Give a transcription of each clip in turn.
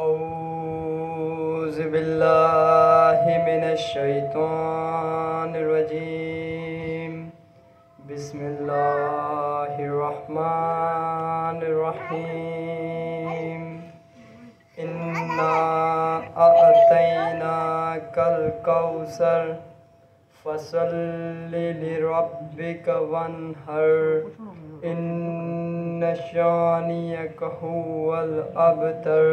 औज़बिल्लाहिमिनश्शैतानिर्रजीम बिस्मिल्लाहिर्रहमानिर्रहीम इन्ना अअतैनाकल कौसर फसल्लि लिरब्बिक वन्हर इन्न शानियक हुवल अबतर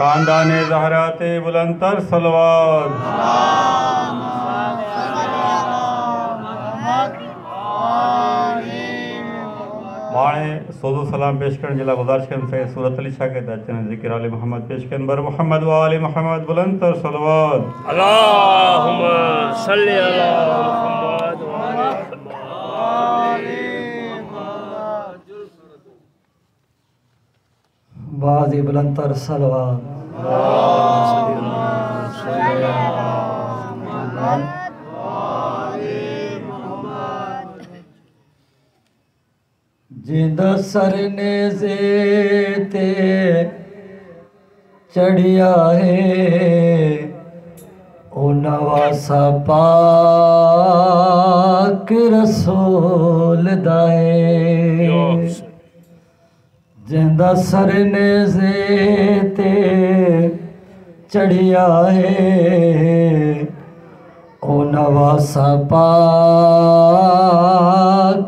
खानदान जहरात बुलंदर सलवार हाणे सोजो सलाम पेश कर गुज़ारिश कर सूरत अली छा कहे था अचनि ज़िकिर आली मोहम्मद पेश कर बर मोहम्मद वाली मोहम्मद बुलंदर सलवार बाज बुलंतर सलवा जिंद चढ़िया है नवा पाक रसोल दाए जा सरने ते चढ़िया आहे उन सां पा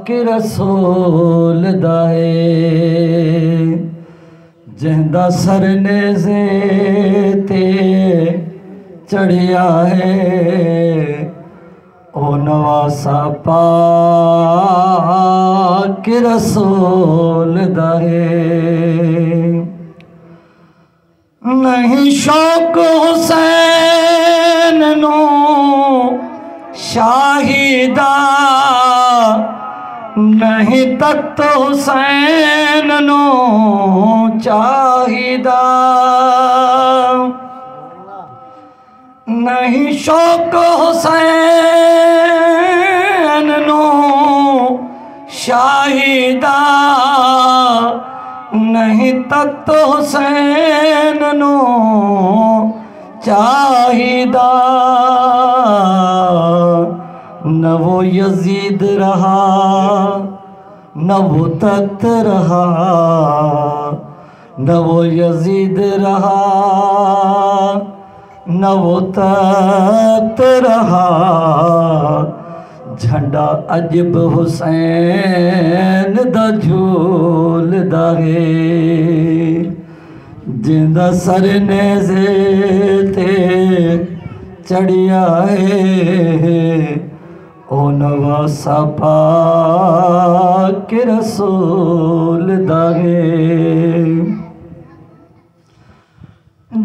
कि रसोलाए जा सरने ते चढ़िया है हुनवा सा पाक रसूल दहे नहीं शौक हुसैन नो शाहिदा नहीं तख्त हुसैन नो चाहिदा नहीं शौक हुसैन नो शाहिदा नहीं तख्त हुसैन नो चाहिदा न वो यजीद रहा न वो तख्त रहा न वो यजीद रहा नवोत रहा झंडा अजब हुसैन दूल दे जिंदा सर ने ते चढ़िया ओ नवा सपा के रसूल दे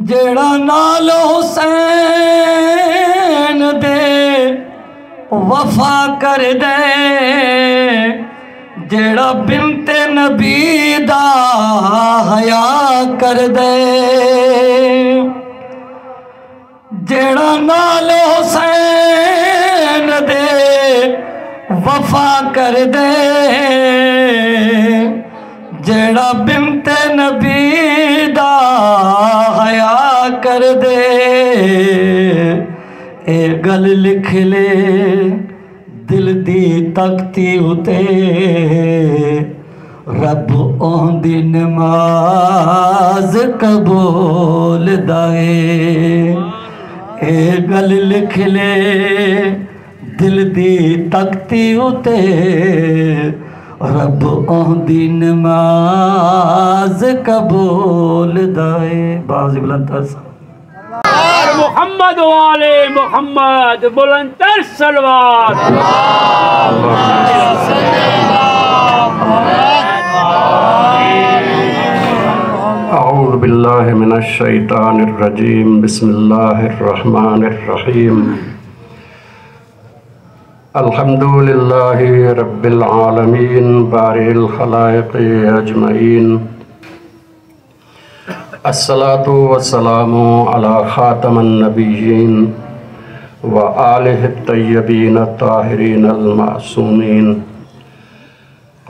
جیڑا نال حسین دے وفا کر دے جیڑا بنت نبی دا حیاء کر دے جیڑا نال حسین دے وفا کر دے جیڑا بنت نبی कर दे ए गल लिख ले दिल दी तख्ती उते रब ओंदी नमाज कबूल दाए ए गल लिख ले दिल दी तख्ती उते रब ओंदी नमाज कबूल दाए बाज बुलंद محمد وآل محمد بلندتر سلوات أعوذ بالله من الشيطان الرجيم بسم الله الرحمن الرحيم الحمد لله رب العالمين بارئ الخلائق أجمعين असलातु वसलाम अला ख़ातमनबीन व आलह तय्यबीन ताहरीन अलमासूमीन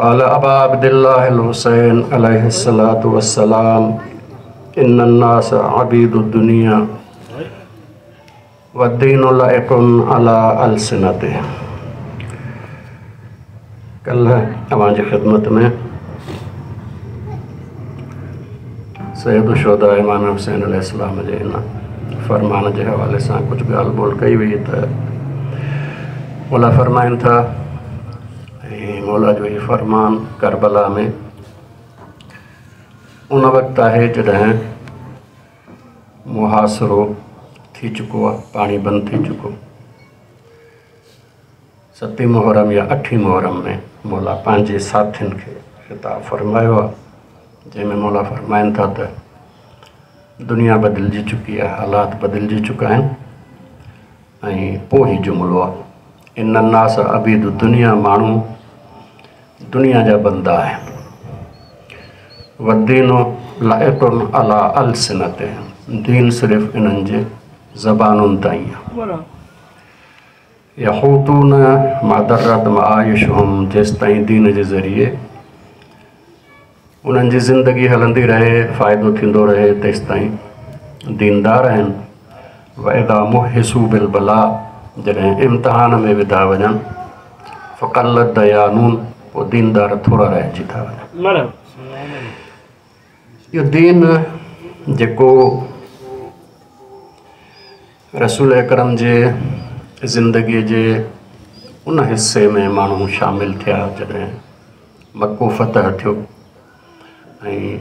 قال أبا عبد الله الحسين عليه الصلاة والسلام إن الناس عبيد الدنيا والدين لائق على ألسنته कल हमारी खिदमत में शोदा इमाम हुसैन अलाम जे हिन फ़रमान जे हवाले से कुछ ॻाल्हि ॿोल कई हुई त मौला फ़रमाइनि था मौला जो हीउ फ़रमान करबला में उन वक्त आहे जॾहिं मुहासिरो थी चुको आहे पाणी बंदि थी चुको सती मुहर्रम या अठी मुहर्रम में मौला पंहिंजे साथियुनि खे ख़िताब फ़रमायो जैमें मौला फरमाइन था त दुनिया बदिलजी चुकी आहे हालात बदिलजी चुका आहिनि ऐं पोइ ई जुमिलो आहे इन नास अबीद दुनिया माण्हू दुनिया जा बंदा आहिनि वदीनो लाइकुम अला अलसिन ते दीन सिर्फ़ु इन्हनि जे ज़बानुनि ताईं आहे या ख़ूतून मादर्रत मायुश हुम जेसि ताईं दीन जे ज़रिए उन्हनि जी ज़िंदगी हलंदी रहे फ़ाइदो थींदो रहे तेसि ताईं दीनदार आहिनि वाइदा मुह बिल भला जॾहिं इम्तिहान में विधा वञनि फ़कल दया नून पोइ दीनदार थोरा रहिजी था वञनि इहो दीन जेको रसूल अकरम जे ज़िंदगीअ जे उन हिसे में माण्हू शामिलु थिया जॾहिं मको फ़तह थियो ऐं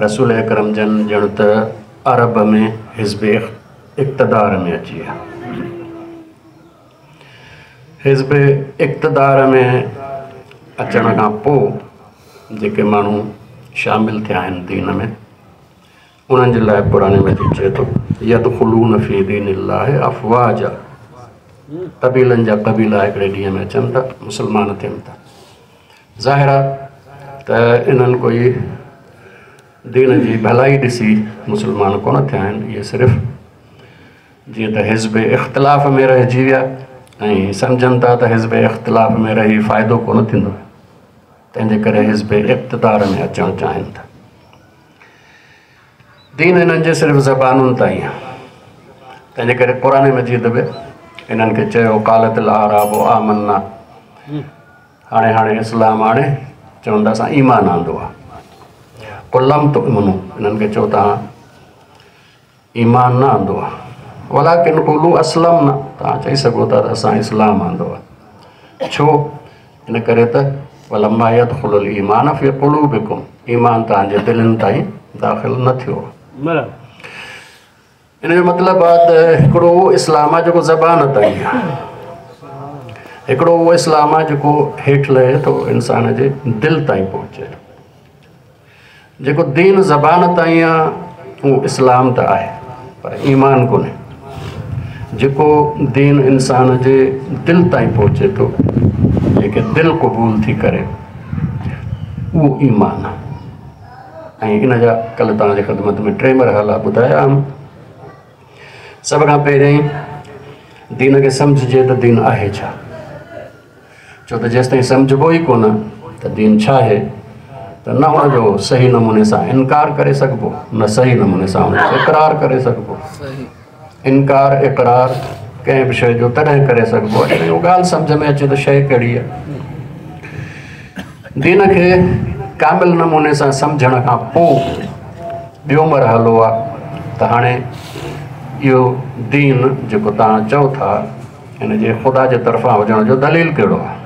रसुल अ करम जनि ॼण त अरब में हिज़ब इक़्तदार में अची विया हिज़ब इक़्तदार में अचण खां पोइ जेके माण्हू शामिलु थिया आहिनि दीन में उन्हनि जे लाइ पुराणे में थी चए थो यद ख़ुलू नफ़ी दीन लाइ अफ़वाह जा कबीलनि जा कबीला हिकिड़े ॾींहं में अचनि था मुस्लमान थियनि था ज़ाहिर आहे त इन्हनि कोई दीन जी भलाई ॾिसी मुस्लमान कोन थिया आहिनि इहे सिर्फ़ु जीअं त हिज़्बे इख़्तिलाफ़ में रहिजी विया ऐं समुझनि था त हिज़्ब इख़्तिलाफ़ में रही फ़ाइदो कोन थींदो तंहिंजे करे हिज़बे इक़्तिदार में अचणु चाहिनि था दीन हिननि जे सिर्फ़ु ज़बानुनि ताईं आहे तंहिंजे करे क़ुर मजिद बि हिननि खे चयो कालत ला रहाबो आन्ना हाणे हाणे इस्लाम आणे चवंदा असां ईमान आंदो आहे पुलम तुमुनो हिननि खे चओ तव्हां ईमान न आंदो आहे भला किन असलम न तव्हां चई सघो था त असां इस्लाम आंदो आहे छो इन करे त लंबाय ईमान पुलू बि कुमु ईमान तव्हांजे दिलनि ताईं दाख़िल न थियो इन जो मतिलबु आहे त हिकिड़ो उहो इस्लाम आहे जेको ज़बान ताईं आहे हिकिड़ो उहो इस्लाम आहे जेको हेठि लहे थो इंसान जे दिलि ताईं पहुचे थो जेको दीन ज़बान ताईं आहे उहो इस्लाम त आहे पर ईमान कोन्हे जेको दीन इंसान जे दिलि ताईं पहुचे थो जेके दिलि क़बूल थी करे उहो ईमान आहे ऐं इन जा कल्ह तव्हांजे ख़िदमत में टे मरहला ॿुधाया सभ खां पहिरियों दीन खे समुझजे त दीन आहे छा छो त जेसिताईं ताईं ई कोन त दीन छा आहे त न हुनजो सही नमूने सां इनकार करे सघिबो न सही नमूने सां इक़रार करे सघिबो इनकार इक़रार कंहिं बि शइ जो तॾहिं करे सघिबो आहे ॻाल्हि सम्झ में अचे त शइ कहिड़ी आहे दीन खे कामिल नमूने सां समुझण खां पोइ ॿियो मरहलो आहे त हाणे इहो दीन जेको तव्हां चओ था हिन जे ख़ुदा जे तरफ़ां हुजण दलील कहिड़ो आहे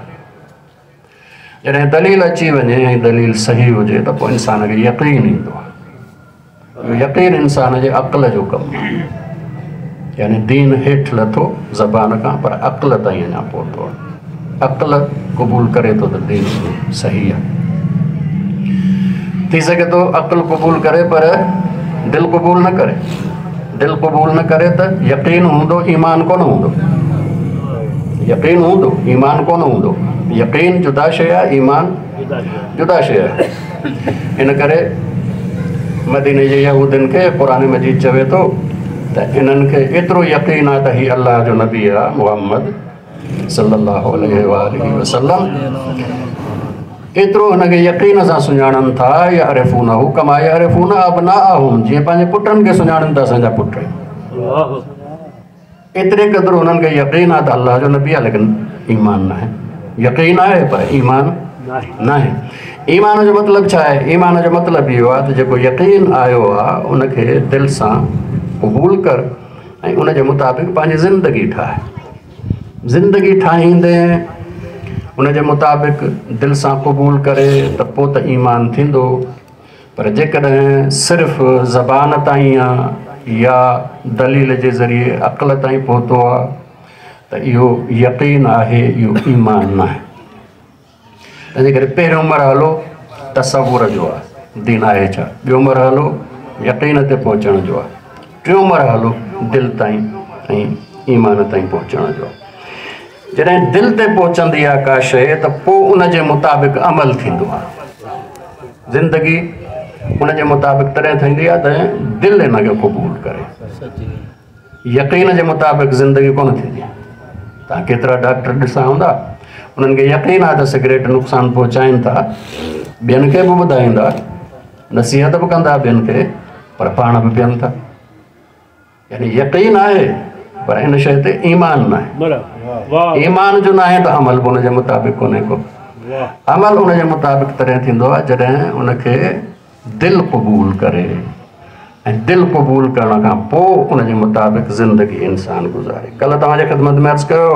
जॾहिं दलील अची वञे ऐं दलील सही हुजे त पोइ इंसान खे यकीन ईंदो आहे यकीन इंसान जे अकल जो कमु आहे यानी दीन हेठि लथो ज़बान खां पर अकल ताईं अञा पहुतो आहे अकल क़बूल करे थो त दीन सही आहे थी सघे थो अकल क़बूल करे पर दिलि क़बूल न करे दिलि क़बूल न करे त यकीन हूंदो ईमान कोन हूंदो यकीन हूंदो ईमान कोन हूंदो यकीन जुदा शइ आहे ईमान जुदा शइ आहे इन करे मदीने जे यहूदियुनि के पुराने मजीद चवे तो इन इन्हनि यकीन आ त अल्लाह जो नबी आहे मुहम्मद सलाहु वसलम एतिरो हुनखे यकीन सां सुञाणनि था या अरेफून हू कमाए अरेफून अब ना आहुम जो पुटन के सुणन था असा पुट एतरे कदर हुननि यकीन आ त अलाह जो नबी आ लेकिन ईमान ना है। यकीन आहे पर ईमान आहे न ईमान जो मतिलबु छा आहे ईमान जो मतिलबु इहो आहे त जेको यकीन आयो आहे उनखे दिलि सां क़बूल कर ऐं उनजे मुताबिक़ पंहिंजी ज़िंदगी ठाहे ज़िंदगी ठाहींदे उनजे मुताबिक़ दिलि सां क़बूल करे त पोइ त थींदो पर जेकॾहिं सिर्फ़ु ज़बान ताईं आहे या दलील जे ज़रिए अक़ल ताईं पहुतो आहे त इहो यकीन आहे इहो ईमान न आहे इन करे पहिरियों मरहलो तसवुर जो आहे दीन आहे छा ॿियो मरहलो यकीन ते पहुचण जो आहे टियों मरहलो दिलि ताईं ऐं ईमान ताईं पहुचण जो आहे जॾहिं दिलि ते पहुचंदी आहे का शइ त पोइ उन जे मुताबिक़ अमल थींदो आहे ज़िंदगी उन जे मुताबिक़ तॾहिं थींदी आहे त दिलि हिनखे क़बूल करे यकीन जे मुताबिक़ ज़िंदगी कोन थींदी आहे तव्हां केतिरा डॉक्टर ॾिसा हूंदा उन्हनि खे यकीन आहे त सिगरेट नुक़सान पहुचाइनि था ॿियनि खे बि ॿुधाईंदा नसीहत बि कंदा ॿियनि खे पर पाण बि पीअनि था यानी यकीन आहे पर हिन शइ ते ईमान न आहे ईमान जो न आहे त अमल बि उनजे मुताबिक़ कोन्हे को अमल उनजे मुताबिक़ तॾहिं थींदो आहे जॾहिं उनखे दिलि क़बूल करे ऐं दिलि क़बूल करण खां पोइ उनजे मुताबिक़ ज़िंदगी इंसानु गुज़ारे कल्ह तव्हांजे ख़िदमत में अर्ज़ु कयो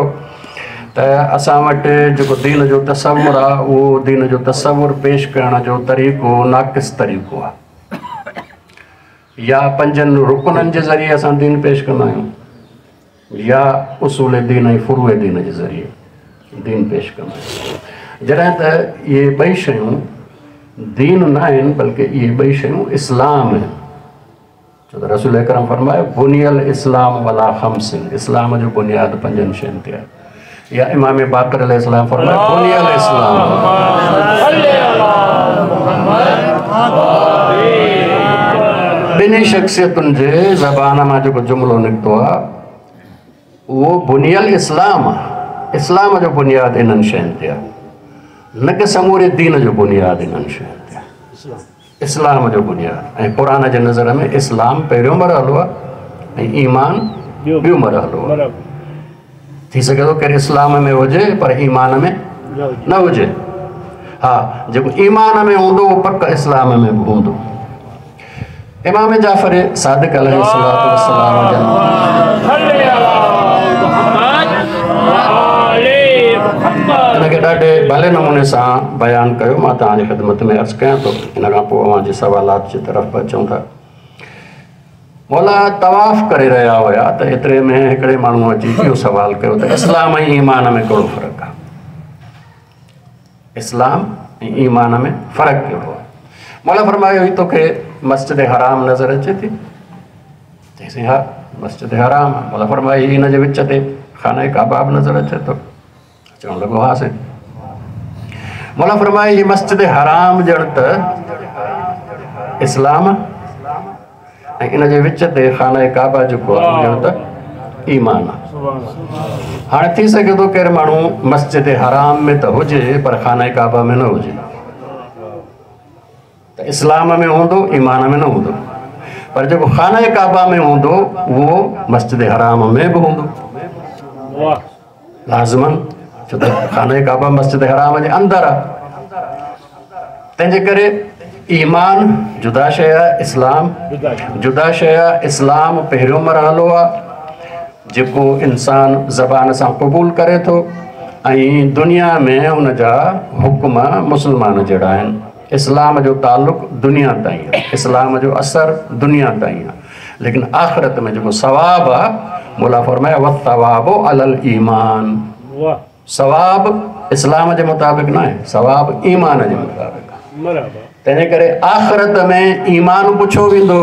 त असां वटि जेको दीन जो तस्वुरु आहे उहो दीन जो तस्वुरु पेश करण जो तरीक़ो नाक़िस तरीक़ो आहे या पंजनि रुकननि जे ज़रिए असां दीन पेश कंदा आहियूं या उसूल दीन ऐं फुरूए दीन जे ज़रिए दीन पेश कंदा आहियूं जॾहिं त इहे ॿई शयूं दीन न आहिनि बल्कि इहे ॿई शयूं इस्लाम आहिनि छो तो रसूल करम फरमाए बुनियल इस्लाम वला ख़मसिन इस्लाम जो बुनियाद पंजन शयुनि ते या इमाम बाकर इस्लाम फरमायो बुनियल इस्लाम ॿिन्ही शख़्सियतुनि जे ज़बान में जो जुमलो निकितो वो बुनियल इस्लाम इस्लाम जो बुनियाद इन शयुनि ते आहे न कि समूरे दीन जो बुनियाद इन शयुनि ते आहे इस्लाम जो बुनियाद ऐं क़ुरान जे नज़र में इस्लाम पहिरियों मरहलो आहे ऐं ईमान ॿियो मरहलो आहे थी सघे थो केरु इस्लाम में हुजे पर ईमान में न हुजे हा जेको ईमान में हूंदो उहो पक इस्लाम में बि हूंदो इमाम जाफ़र सादिक खे ॾाढे भले नमूने सां बयानु कयो मां तव्हांजी ख़िदमत में अर्ज़ु कयां थो हिन खां पोइ अवां जे सवालात जी तरफ़ अचूं था मौला तवाफ़ करे रहिया हुया त एतिरे में हिकिड़े माण्हू अची इहो सुवालु कयो त इस्लाम ऐं ईमान में कहिड़ो फ़र्क़ु आहे इस्लाम ऐं ईमान में फ़र्क़ु कहिड़ो आहे मौला फरमायो हुई तोखे मस्जिद हराम नज़र अचे थी चईसीं हा मस्जिद हराम आहे मौला फरमायो हिनजे विच ते खाने काबाब नज़र अचे थो चवणु लॻो हा साईं मौला फरमाए मस्जिद हराम ॼण त इस्लाम ऐं इन जे विच ते ख़ाना जेको त ई थी सघे थो केरु माण्हू मस्जिद हराम में त हुजे पर ख़ान काबा में न हुजे इस्लाम में हूंदो ईमान में न हूंदो पर जेको ख़ाना काबा में हूंदो उहो मस्जिद हराम में बि हूंदो लाज़मन खाने काबा मस्जिद हराम जे अंदरि आहे ईमान जुदा शइ आहे इस्लाम जुदा शइ इस्लाम पहिरियों मरहलो आहे इंसान ज़बान से क़बूल करे थो दुनिया में हुन हुक्म मुसलमान जड़ा इस्लाम जो तालुक़ दुनिया ताईं आहे इस्लाम जो असरु दुनिया ताईं लेकिन आख़िरत में जेको सवाबु आहे मुला फरमाया वत अल ईमान सवाब इस्लाम जे मुताबिक़ न आहे सवाबु ईमान जे मुताबिक़ तंहिंजे करे आख़िरत में ईमान पुछो वेंदो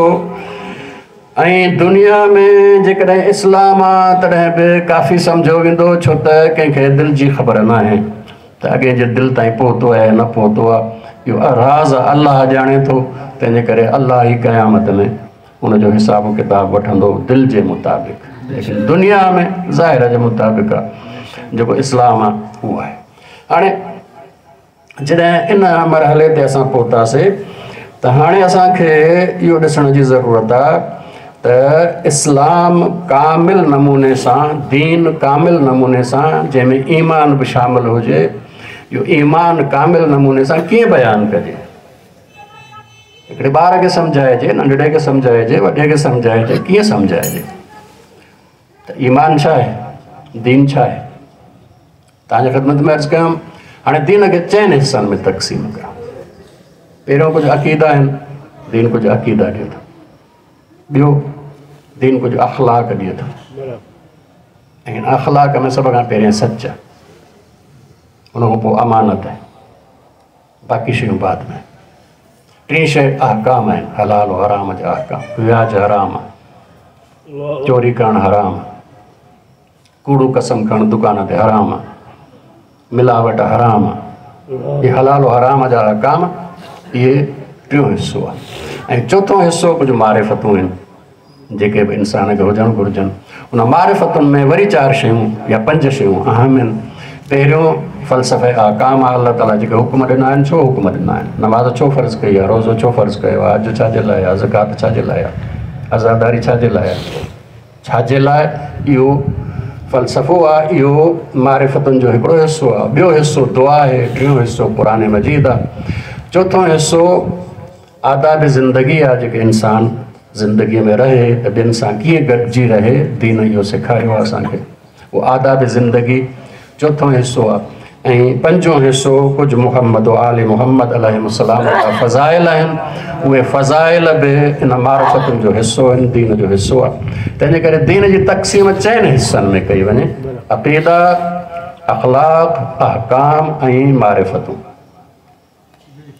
ऐं दुनिया में जेकॾहिं इस्लाम आहे तॾहिं बि काफ़ी सम्झो वेंदो छो त कंहिंखे दिलि जी ख़बर न आहे त अॻे जे दिलि ताईं पहुतो आहे न पहुतो आहे इहो राज़ अलाह ॼाणे थो तंहिंजे करे अलाही क़यामत में उनजो हिसाब किताबु वठंदो दिलि जे मुताबिक़ दुनिया में ज़ाहिर जे मुताबिक़ आहे जेको इस्लाम आहे उहो आहे हाणे इन मरहले ते असां पहुतासीं त हाणे ज़रूरत आहे त इस्लाम कामिल नमूने सां दीन कामिल नमूने सां जैमें ईमान बि शामिलु हुजे इहो ईमान कामिल नमूने से कें बयान कजे हिकिड़े ॿार खे नंढड़े खे सम्झाइजे वॾे खे सम्झाइजे कीअं सम्झाइजे ईमान छा आहे दीन छा आहे तव्हांजे ख़िदमत में अर्ज़ु कयुमि हाणे दीन खे चइनि हिसनि में तक़सीम कयो पहिरियों कुझु अक़ीदा आहिनि दीन कुझु अक़ीदा ॾिए थो ॿियो दीन कुझु अख़लाक ॾिए थो ऐं अख़लाक में सभ खां पहिरियों सच आहे हुन पोइ अमानत आहे बाक़ी शयूं बाद में टी शइ अहकाम आहिनि हलाल हराम जा अहकाम व्याज हराम आहे चोरी करणु हराम आहे कूड़ू कसम करणु दुकान ते हराम आहे मिलावट हराम आहे इहे हलालो हराम जा हकाम इहे टियों हिसो आहे ऐं चोथों हिसो कुझु मारिफ़तूं आहिनि जेके बि इंसान खे हुजणु घुरिजनि उन मारिफ़तुनि में वरी चारि शयूं या पंज शयूं अहम आहिनि पहिरियों फलसफ़े आकाम आहे अलाह ताला जेके हुकुम ॾिना आहिनि छो हुकुम ॾिना आहिनि नमाज़ छो फ़र्ज़ु कई आहे रोज़ो छो फ़र्ज़ु कयो आहे अॼु छाजे लाइ आहे ज़कात छाजे लाइ आहे आज़ादारी छाजे लाइ आहे छाजे लाइ इहो फ़लसफ़ो आहे इहो मारिफतुनि जो हिकिड़ो हिसो आहे ॿियो हिसो दुआ आहे टियों हिसो क़ुर मजीद आहे चोथों हिसो आदाब ज़िंदगी आहे जेके इंसान ज़िंदगीअ में रहे त ॿियनि सां कीअं गॾिजी रहे दीन इहो सेखारियो आहे असांखे उहो आदाब ज़िंदगी चोथों हिसो आहे ऐं पंजो हिसो कुझु मुहम्मद आल मुहम्मद अलसलाम जा फज़ाइल आहिनि उहे फज़ाइल बि इन मारफतुनि जो हिसो आहिनि दीन जो हिसो आहे तंहिंजे करे दीन जी तक़सीम चइनि हिसनि में कई वञे अक़ीदा अख़लाक अहकाम ऐं मारिफ़तूं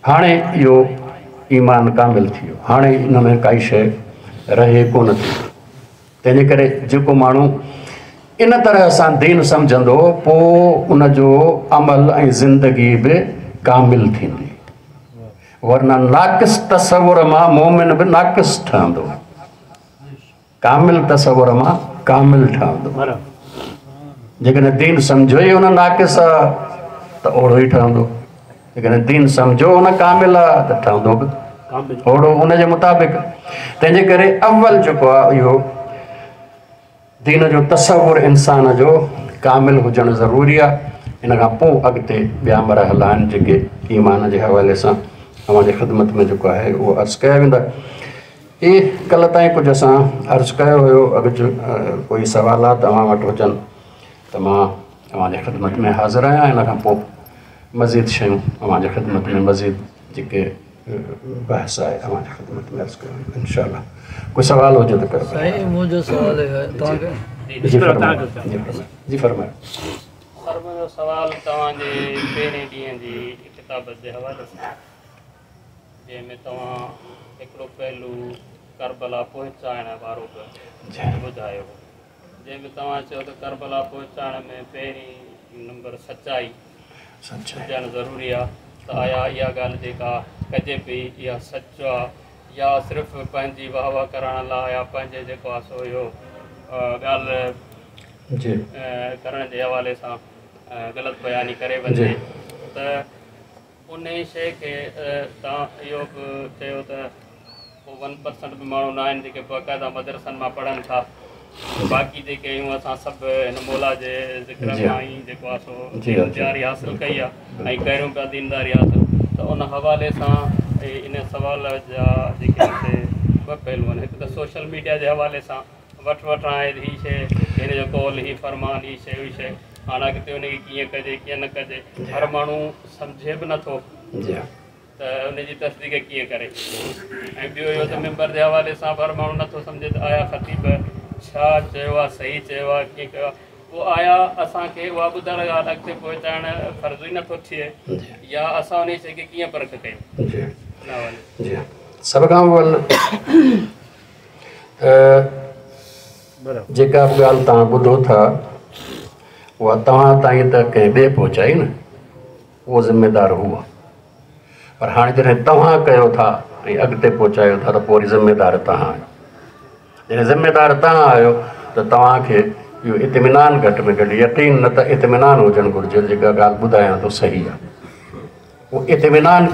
हाणे इहो ईमान कामिल थी वियो हाणे इन में काई शइ रहे कोन थी तंहिंजे करे जेको माण्हू इन तरह से दीन सम्झंदो पोइ अमल ज़िंदगी भी कामिल थींदी वरना नाक़िस तस्वुर में मोमिन भी नाक़िस ठहंदो कामिल तस्वर मां कामिल ठहंदो दीन समझो ही हुन नाक़िस आहे त ओड़ो ई ठहंदो दीन समझो हुन कामिल ओड़ो उन मुताबिक़ तंहिंजे करे अवल जेको दीन जो तसवुरु इंसान जो कामिल हुजणु ज़रूरी आहे इन खां पोइ अॻिते ॿिया मरहिला आहिनि जेके ईमान जे हवाले सां तव्हांजे ख़िदमत में जेको आहे उहो अर्ज़ु कया वेंदा इहे कल्ह ताईं कुझु असां अर्ज़ु कयो हुयो अॼु कोई सवालात हुजनि त मां तव्हांजे ख़िदमत में हाज़िर आहियां इन खां पोइ मज़ीद शयूं तव्हांजे ख़िदमत में मज़ीद जेके बहसु आहे तव्हांजे ॾींहं जी किताब सां जंहिंमें तव्हां हिकिड़ो पहलू करबला पहुचाइण वारो बि ॿुधायो जंहिंमें तव्हां चयो त करबला पहुचाइण में पहिरीं नंबर सचाई सचण ज़रूरी आहे त आया इहा ॻाल्हि जेका कजे पई इहा सच आहे या सिर्फ़ु पंहिंजी वाह वाह करण लाइ या पंहिंजे जेको आहे सो इहो ॻाल्हि करण जे हवाले सां ग़लति बयानी करे वञे त उन शइ खे तव्हां इहो चयो त पोइ वन परसेंट बि माण्हू न आहिनि जेके बाक़ाइदा मदरसनि मां था बाक़ी जेके आहियूं असां सभु हिन मौला जे ज़िक्र मां ई जेको आहे सो कई आहे ऐं कहिड़ियूं पिया दीनदारी हासिलु त उन हवाले सां इन सवाल जा जेके ॿ पहलू आहिनि हिकु त सोशल मीडिया जे हवाले सां वठ वठण आहे हीअ शइ हिन जो कॉल हीअ फरमान ई शइ इहा शइ हाणे अॻिते हुनखे कीअं कजे कीअं न कजे हर माण्हू सम्झे बि नथो त हुन तस्दीक कीअं करे ऐं ॿियो इहो त मेम्बर जे हवाले सां हर माण्हू नथो सम्झे त आया ख़तीब छा चयो आहे सही चयो आहे कीअं आहे आया असांखे उहा ॿुधण खां अलॻि पहुचाइण जो ई नथो थिए या असां उन शइ खे कीअं सभ खां जेका बि ॻाल्हि तव्हां ॿुधो था उहा तव्हां ताईं त कंहिं ॿिए पहुचाई न उहो ज़िमेदारु हुओ पर हाणे जॾहिं तव्हां कयो था ऐं अॻिते पहुचायो था त पोइ वरी तव्हां आहियो जॾहिं तव्हां आहियो त तव्हांखे इहो इतमिनान घटि में घटि यकीन न त इतमिनान हुजणु घुरिजे जेका ॻाल्हि ॿुधायां थो सही आहे उहो इतमिनान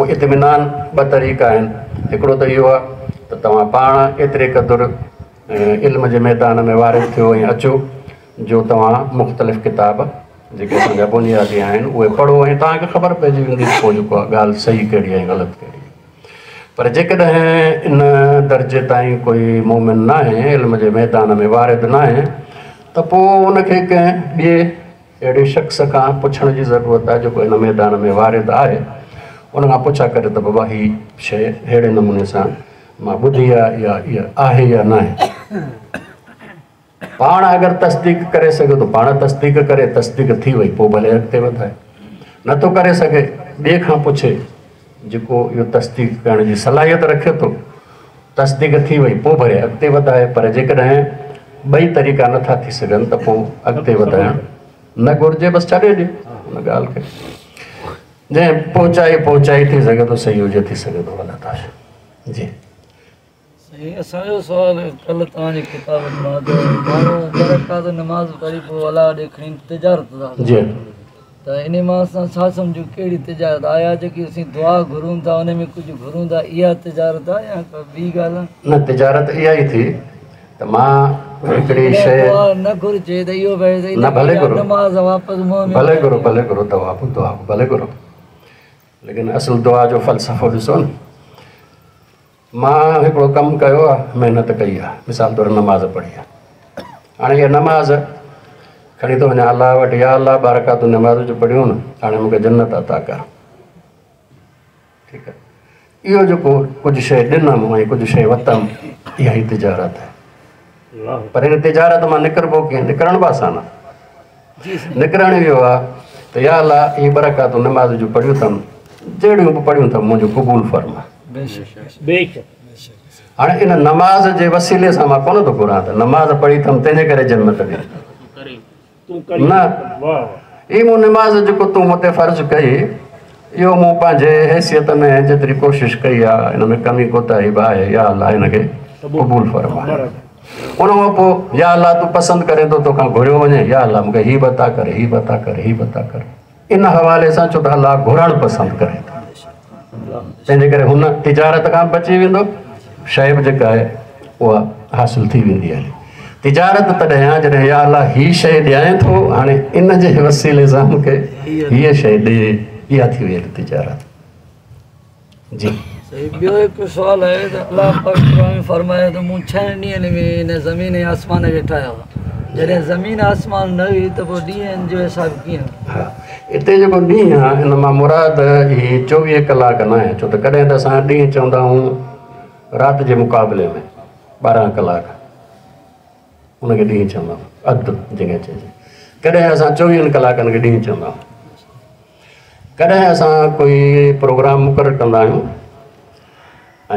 उहो इतमिनान ॿ तरीक़ा आहिनि हिकिड़ो त इहो आहे त तव्हां पाण एतिरे क़दुरु इल्म जे मैदान में वारिद थियो ऐं अचो जो तव्हां मुख़्तलिफ़ किताब जेके असांजा बुनियादी आहिनि उहे पढ़ो ऐं तव्हांखे ख़बर पइजी वेंदी पोइ जेको आहे ॻाल्हि सही कहिड़ी आहे ग़लति कहिड़ी आहे पर जेकॾहिं इन दर्जे ताईं कोई मोमिन न आहे इल्म जे मैदान में वारिद न आहे त पोइ उनखे कंहिं ॿिए अहिड़े शख़्स खां पुछण जी ज़रूरत आहे जेको इन मैदान में वारिद आहे उन खां पुछा करे त बाबा ही शइ अहिड़े नमूने सां मां ॿुधी आहे या इहा आहे या न आहे पाण अगरि तस्दीक़ करे सघे पाण तस्दीक़ करे तस्दीक थी वई पोइ भले अॻिते वधाए नथो करे सघे ॿिए खां पुछे जेको इहो तस्दीक़ करण जी सलाहियत रखे थो तस्दीक थी वई पोइ भले अॻिते वधाए पर जेकॾहिं ॿई तरीक़ा नथा थी सघनि त पोइ अॻिते वधाइणु न घुरिजे बसि छॾे ॾे हुन ॻाल्हि खे जंहिं पहुचाए पहुचाए थी सघे थो सही हुजे थी सघे थो नताशा जी असांजो सुवाल कल्ह तव्हांजे किताब नमाज़ نماز पोइ अलाह ॾे खणी तिजारत त इन मां असां छा सम्झूं कहिड़ी तिजारत आया जेकी असीं दुआ घुरूं था उन में कुझु घुरूं था इहा तिजारत आहे या ॿी लेकिन असल दुआ जो फ़लसफ़ो ॾिसो न मां हिकिड़ो कमु कयो आहे महिनत कई आहे मिसाल तौरु नमाज़ पढ़ी आहे हाणे इहा नमाज़ खणी थो वञा अला वटि या लाल आहे ॿ रकातूं नमाज़ जूं पढ़ियूं हाणे मूंखे जनत आहे ताक़ इहो जेको कुझु शइ ॾिनमि ऐं कुझु शइ वरितमि इहा ई तिजारत आहे पर हिन तिजारत मां निकिरबो कीअं निकिरण बासा न निकिरण वियो आहे त या आहे इहे ॿ रकातू नमाज़ जो पढ़ियूं अथमि जहिड़ियूं बि पढ़ियूं क़बूल फर्मा हाणे इन नमाज़ जे वसीले सां मां कोन थो नमाज़ पढ़ी अथमि तो तंहिंजे करे जन्नत में नमाज़ जेको तूं मूं फ़र्ज़ु कई इहो मूं हैसियत में जेतिरी कोशिशि कई आहे हिन कमी कोताही तो बि या अलाह हिनखे क़बूल फर्मा उन या अलाह तूं पसंदि करे थो तो तोखां घुरियो वञे या अलाह मूंखे हीउ बता करे हीउ बता करे हीउ बता करे इन हवाले सां छो त पसंदि करे तंहिंजे करे हुन तिजारत खां बची वेंदो शइ बि जेका आहे उहा हासिल थी वेंदी आहे तिजारत तॾहिं इहा अला हीअ शइ ॾियां थो हाणे इन जे वसीले सां मूंखे हीअ शइ इहा थी तिजारत जी ज़मीन आसमान न हुई त पोइ जो कीअं हिते जेको ॾींहुं आहे हिन मां मुराद ई चोवीह कलाक न आहे छो त कॾहिं त असां ॾींहुं चवंदा आहियूं राति जे मुक़ाबले में ॿारहं कलाक हुनखे ॾींहुं चवंदा आहियूं अधु जंहिंखे चइजे कॾहिं असां चोवीहनि कलाकनि खे ॾींहुं चवंदा आहियूं कॾहिं असां कोई प्रोग्राम मुक़ररु कंदा आहियूं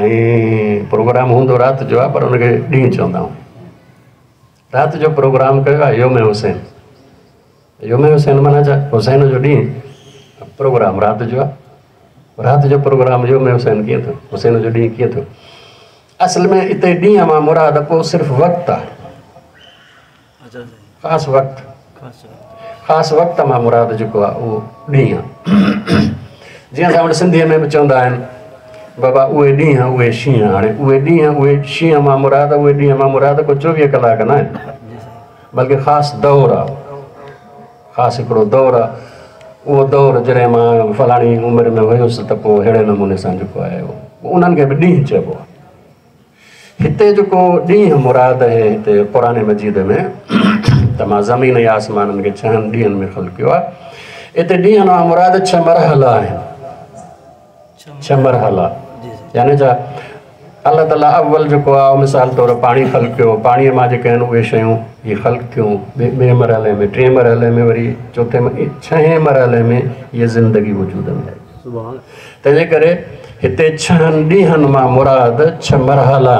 ऐं प्रोग्राम हूंदो राति जो आहे पर हुनखे ॾींहुं चवंदा आहियूं राति जो प्रोग्राम कयो आहे योम हुसैन යොමයසෙන් මනජ හොසයින ජොඩින් प्रोग्राम रात जो रात जो प्रोग्राम जो मैं हुसैन किए तो हुसैन जो डी किए तो असल में इतने डी हमारा मुराद को सिर्फ वक्त था अच्छा, अच्छा। खास वक्त खास वक्त हमारा मुराद जो को वो डी जी असां सिंधीअ में बि चवंदा आहिनि बाबा उहे ॾींहं उहे शींहं हाणे उहे ॾींहं उहे शींहं मां मुराद उहे ॾींहं मां मुराद को चोवीह कलाक न बल्कि खास दौर आहे ख़ासि हिकिड़ो दौरु आहे उहो दौरु जॾहिं मां फलाणी उमिरि में हुयुसि त पोइ अहिड़े नमूने सां जेको आहे उहो उन्हनि खे बि ॾींहुं चइबो आहे हिते जेको ॾींहुं मुराद आहे हिते पुराणे मस्जिद में त मां ज़मीन या आसमाननि खे छहनि ॾींहनि में ख़ल कयो आहे हिते ॾींहनि मां मुराद छह मरहल आहिनि छह मरहल आहे यानी छा अलाह ताला अवल जेको आहे मिसाल तौरु पाणी ख़ल कयो पाणीअ मां जेके आहिनि उहे शयूं इहे ख़ल्क़ु थियूं ॿिए मरहले में टे मरहले में वरी चोथे छह मरहले में हीअ ज़िंदगी वजूदनि तंहिंजे करे हिते छहनि ॾींहनि मां मुराद छह मरहला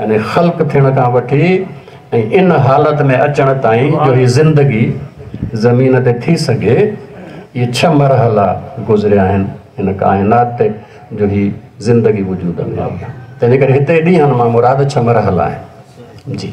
आहिनि ख़ल्क़ियण खां वठी ऐं इन हालत में अचण ताईं जो हीअ ज़िंदगी ज़मीन ते थी सघे इहे छह मरहला गुज़रिया आहिनि हिन काइनात ते जो ही ज़िंदगी वजूदनि तंहिंजे करे हिते ॾींहंनि मां मुराद छह मरहला आहिनि जी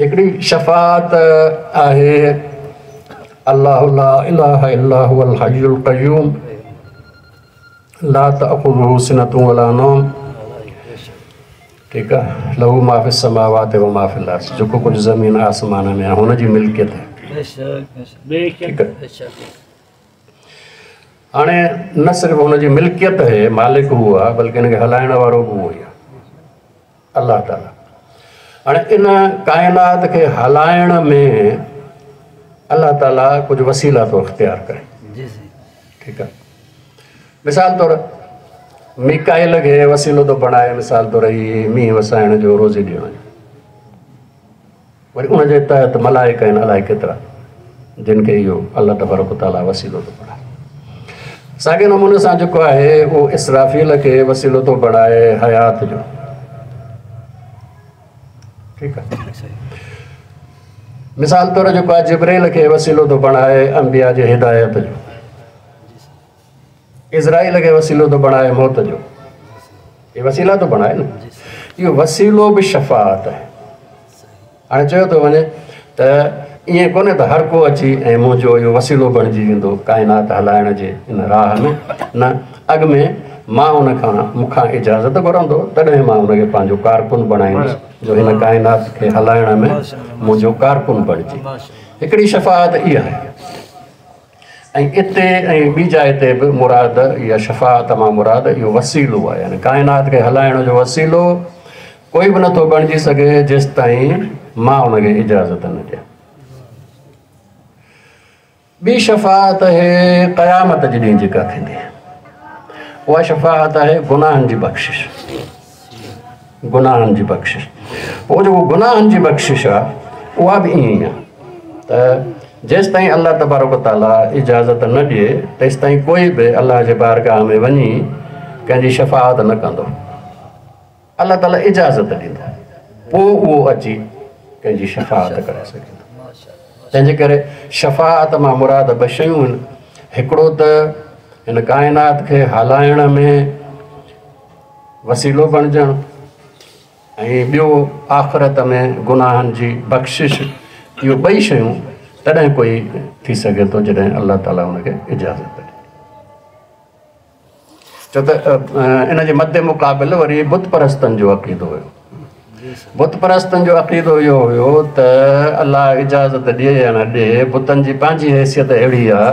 हिकिड़ी शफ़ात आहे लहू माफ़ी कुझु हाणे न सिर्फ़ु मिल्कियत आहे मालिक हूअ आहे बल्कि हिनखे हलाइण वारो बि उहो ई आहे अलाह ताला हाणे इन काइनात खे हलाइण में अलाह ताला कुझु वसीला थो अख़्तियार करे ठीकु आहे मिसाल तौरु मी काइल खे वसीलो थो बणाए मिसाल तौरु हीउ मींहुं वसाइण जो रोज़ी ॾियणो वरी उनजे तहत मलाइक आहिनि अलाए केतिरा जिन खे इहो अलाह तबरक ताला वसीलो थो बणाए साॻे नमूने सां जेको आहे उहो इसराफ़ील खे वसीलो थो बणाए हयात जो मिसाल तौर जेको आहे जिबरेल खे वसीलो थो बणाए अंबिया जे हिदायत जो इज़राइल खे वसीलो थो बणाए मौत जो इहे वसीला थो बणाए न इहो वसीलो बि शफ़ात आहे हाणे चयो थो वञे त ईअं कोन्हे त हर को अची ऐं मुंहिंजो इहो वसीलो बणिजी वेंदो काइनात हलाइण जे हिन राह में न अॻु में मां खां मूंखां इजाज़त घुरंदो तॾहिं मां हुनखे पंहिंजो कारकुन बणाईंदुसि जो हिन काइनात खे हलाइण में मुंहिंजो कारकुन बणिजे हिकिड़ी शफ़ात इहा आहे ऐं इते ऐं ॿी जाइ ते बि मुराद शफ़ा शफ़ात मां मुराद इहो वसीलो आहे यानी काइनात खे हलाइण जो वसीलो कोई बि नथो बणिजी सघे जेसि ताईं मां हुनखे इजाज़त न ॾियां ॿी शफ़ात ॾियांफ़ क़यामत जे ॾींहुं जेका थींदी वह शफात है गुनाहन जी बख्शिश गुनाहन जी बख्शिश वो जो गुनाहन जी बख्शिश आहे उहा बि ईअं ई आहे त तबारक ताला इजाज़त न दिए तेसि तई कोई बि अलाह जे बारगाह में वही कंहिंजी शफ़ात न कंदो अलाह ताला इजाज़त दींदा पोइ वो अची कंहिंजी शफ़ात कर सघंदो तंहिंजे करे शफ़ात में मुराद ॿ शयूं त हिन काइनात खे हलाइण में वसीलो बणजणु ऐं ॿियो आख़िरत में गुनाहनि जी बख़्शिश इहो ॿई शयूं तॾहिं कोई थी सघे थो जॾहिं अल्ला ताला हुनखे इजाज़त ॾियनि छो त इन जे मद मुक़ाबिल वरी बुत परस्तनि जो अक़ीदो हुयो बुत परस्तनि जो अक़ीदो इहो हुयो त अल्ला इजाज़त ॾिए या न ॾिए बुतनि जी पंहिंजी हैसियत अहिड़ी आहे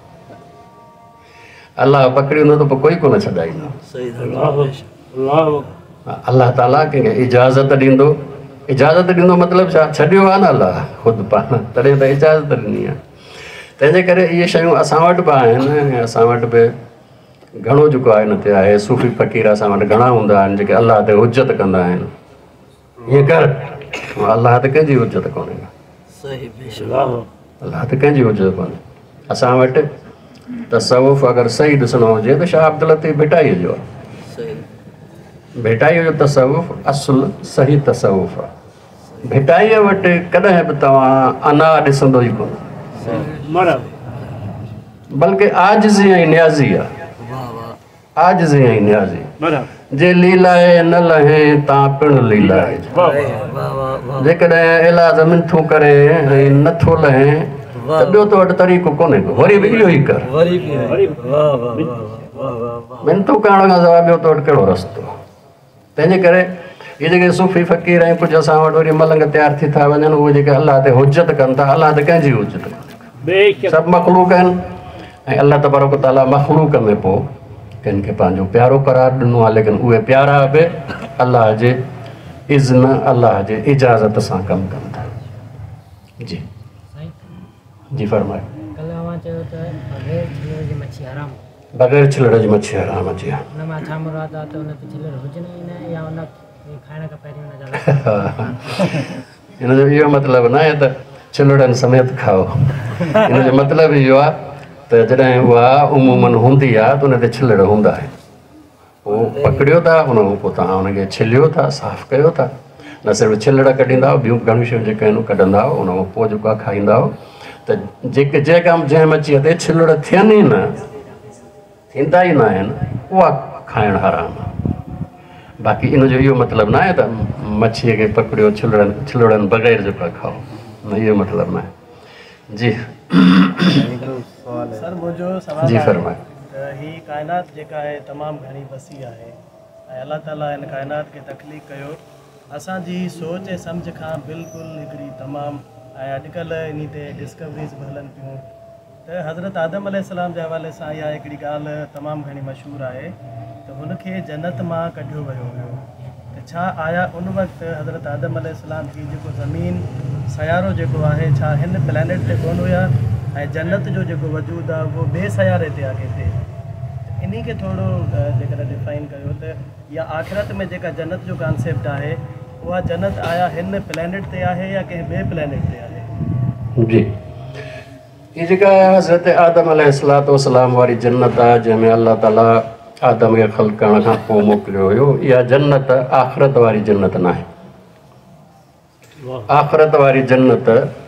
अलाह पकड़ी हूंदो त पोइ कोई कोन छॾाईंदो अलाह ताला कंहिंखे इजाज़त ॾींदो इजाज़त ॾींदो मतिलबु छा छॾियो आहे न अलाह ख़ुदि पाण तॾहिं त इजाज़त ॾिनी आहे तंहिंजे करे इहे शयूं असां वटि बि आहिनि ऐं असां वटि बि घणो जेको आहे हिन ते आहे सूफ़ी फ़क़ीर असां वटि घणा हूंदा आहिनि जेके अलाह ते हुजत कंदा आहिनि ईअं कर अलाह अलाह ते ते कंहिंजी कंहिंजी हुजत हुजत कोन्हे कोन्हे असां वटि तसवुफ़ अगरि सही ॾिसणो हुजे त ते भिटाईअ जो आहे भिटाईअ जो तसवुफ़ असुल सही तसवुफ़ आहे भिटाईअ वटि कॾहिं बि तव्हां अना ॾिसंदो बल्कि ॿियो त वटि तरीक़ो कोन्हे को वरी बि इहो ई मिनतू करण खां सवाइ ॿियो त वटि कहिड़ो रस्तो तंहिंजे करे इहे जेके सुफ़ी फ़क़ीर ऐं कुझु असां वटि वरी मलंग तयारु थी था वञनि उहे जेके अलाह ते हुजत कनि था अलाह ते कंहिंजी हुजत सभु मखलूक आहिनि ऐं अलाह त ताला मखलूक में पोइ कंहिंखे पंहिंजो प्यारो करार ॾिनो आहे लेकिन उहे प्यारा बि अलाह जे इज़न अलाह जे इजाज़त सां कमु कनि था जी जी फरमाए बगैर छिलड़ जी मच्छी हराम जी उन मां मुराद आहे त उन ते छिलड़ हुजनि ई या उन खाइण खां पहिरीं उन जा हिन जो इहो मतिलबु न आहे त तो छिलड़नि समेत खाओ इन जो मतिलबु इहो आहे त जॾहिं उहा उमूमन हूंदी आहे त उन छिलड़ हूंदा आहिनि उहो पकड़ियो था उन खां पोइ तव्हां हुनखे छिलियो था साफ़ु कयो था न सिर्फ छिलड़ कढींदा ॿियूं घणियूं शयूं जेके आहिनि कढंदा उन खां पोइ जेको आहे खाईंदा त तो जेके जेका जंहिं में अची ते छिलड़ थियनि ई न थींदा ई न आहिनि उहा हराम बाक़ी इन जो इहो मतिलबु न आहे त तो मच्छीअ खे पकड़ियो छिलड़नि बग़ैर जेको खाओ न मतलब मतिलबु न जी सर मुंहिंजो जी फरमाए हीअ काइनात जेका आहे तमामु घणी वसी आहे ऐं ताला हिन काइनात खे तकलीफ़ कयो असांजी सोच ऐं सम्झ खां बिल्कुलु हिकिड़ी ऐं अॼुकल्ह इन ते डिस्कवरीस बि हलनि पियूं त हज़रत आदम अलाम जे हवाले सां इहा हिकिड़ी ॻाल्हि तमामु घणी मशहूरु आहे त हुनखे जन्नत मां कढियो वियो हुयो त छा आया उन वक़्तु हज़रत आदम अलि जी जेको ज़मीन सियारो जेको आहे छा हिन प्लैनिट ते कोन हुया ऐं जन्नत जो जेको वजूदु आहे उहो ॿिए सियारे ते आहे किथे इन खे थोरो जेकॾहिं डिफाइन कयो त आख़िरत में जेका जो कॉन्सेप्ट आहे उहा जन्नत आया हिन प्लैनिट ते आहे या कंहिं ॿिए ते आहे जी ये जगह हज़रत आदम सलाम वारी जन्नत आहे जंहिंमें अलाह ताला आदम खे ख़ल करण खां पोइ मोकिलियो हुयो जन्नत आख़िरत वारी जन्नत न आहे आख़िरत वारी जन्नत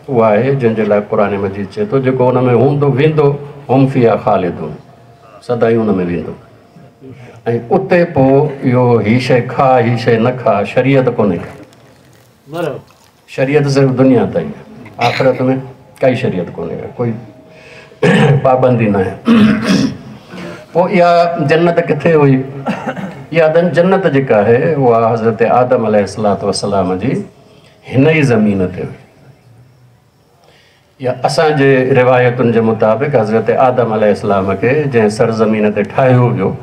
उहा आहे जंहिंजे लाइ क़ुर मजीद चए थो तो जेको हुन में हूंदो हुमफिया ख़ालिदो सदाई हुन में वेंदो ऐं उते पोइ इहो हीअ खा हीअ शइ न खा शरीयत कोन्हे शरीयत सिर्फ़ु दुनिया ताईं आखिरत में कई शरीयत को नहीं है कोई पाबंदी ना है वो या जन्नत किथे हुई या जन्नत जेका है उहा हज़रत आदम वसलाम जी हिन ई ज़मीन ते हुई या असांजे रिवायतुनि के मुताबिक़ हज़रत आदम अलाम खे जंहिं सरज़मीन ते ठाहियो वियो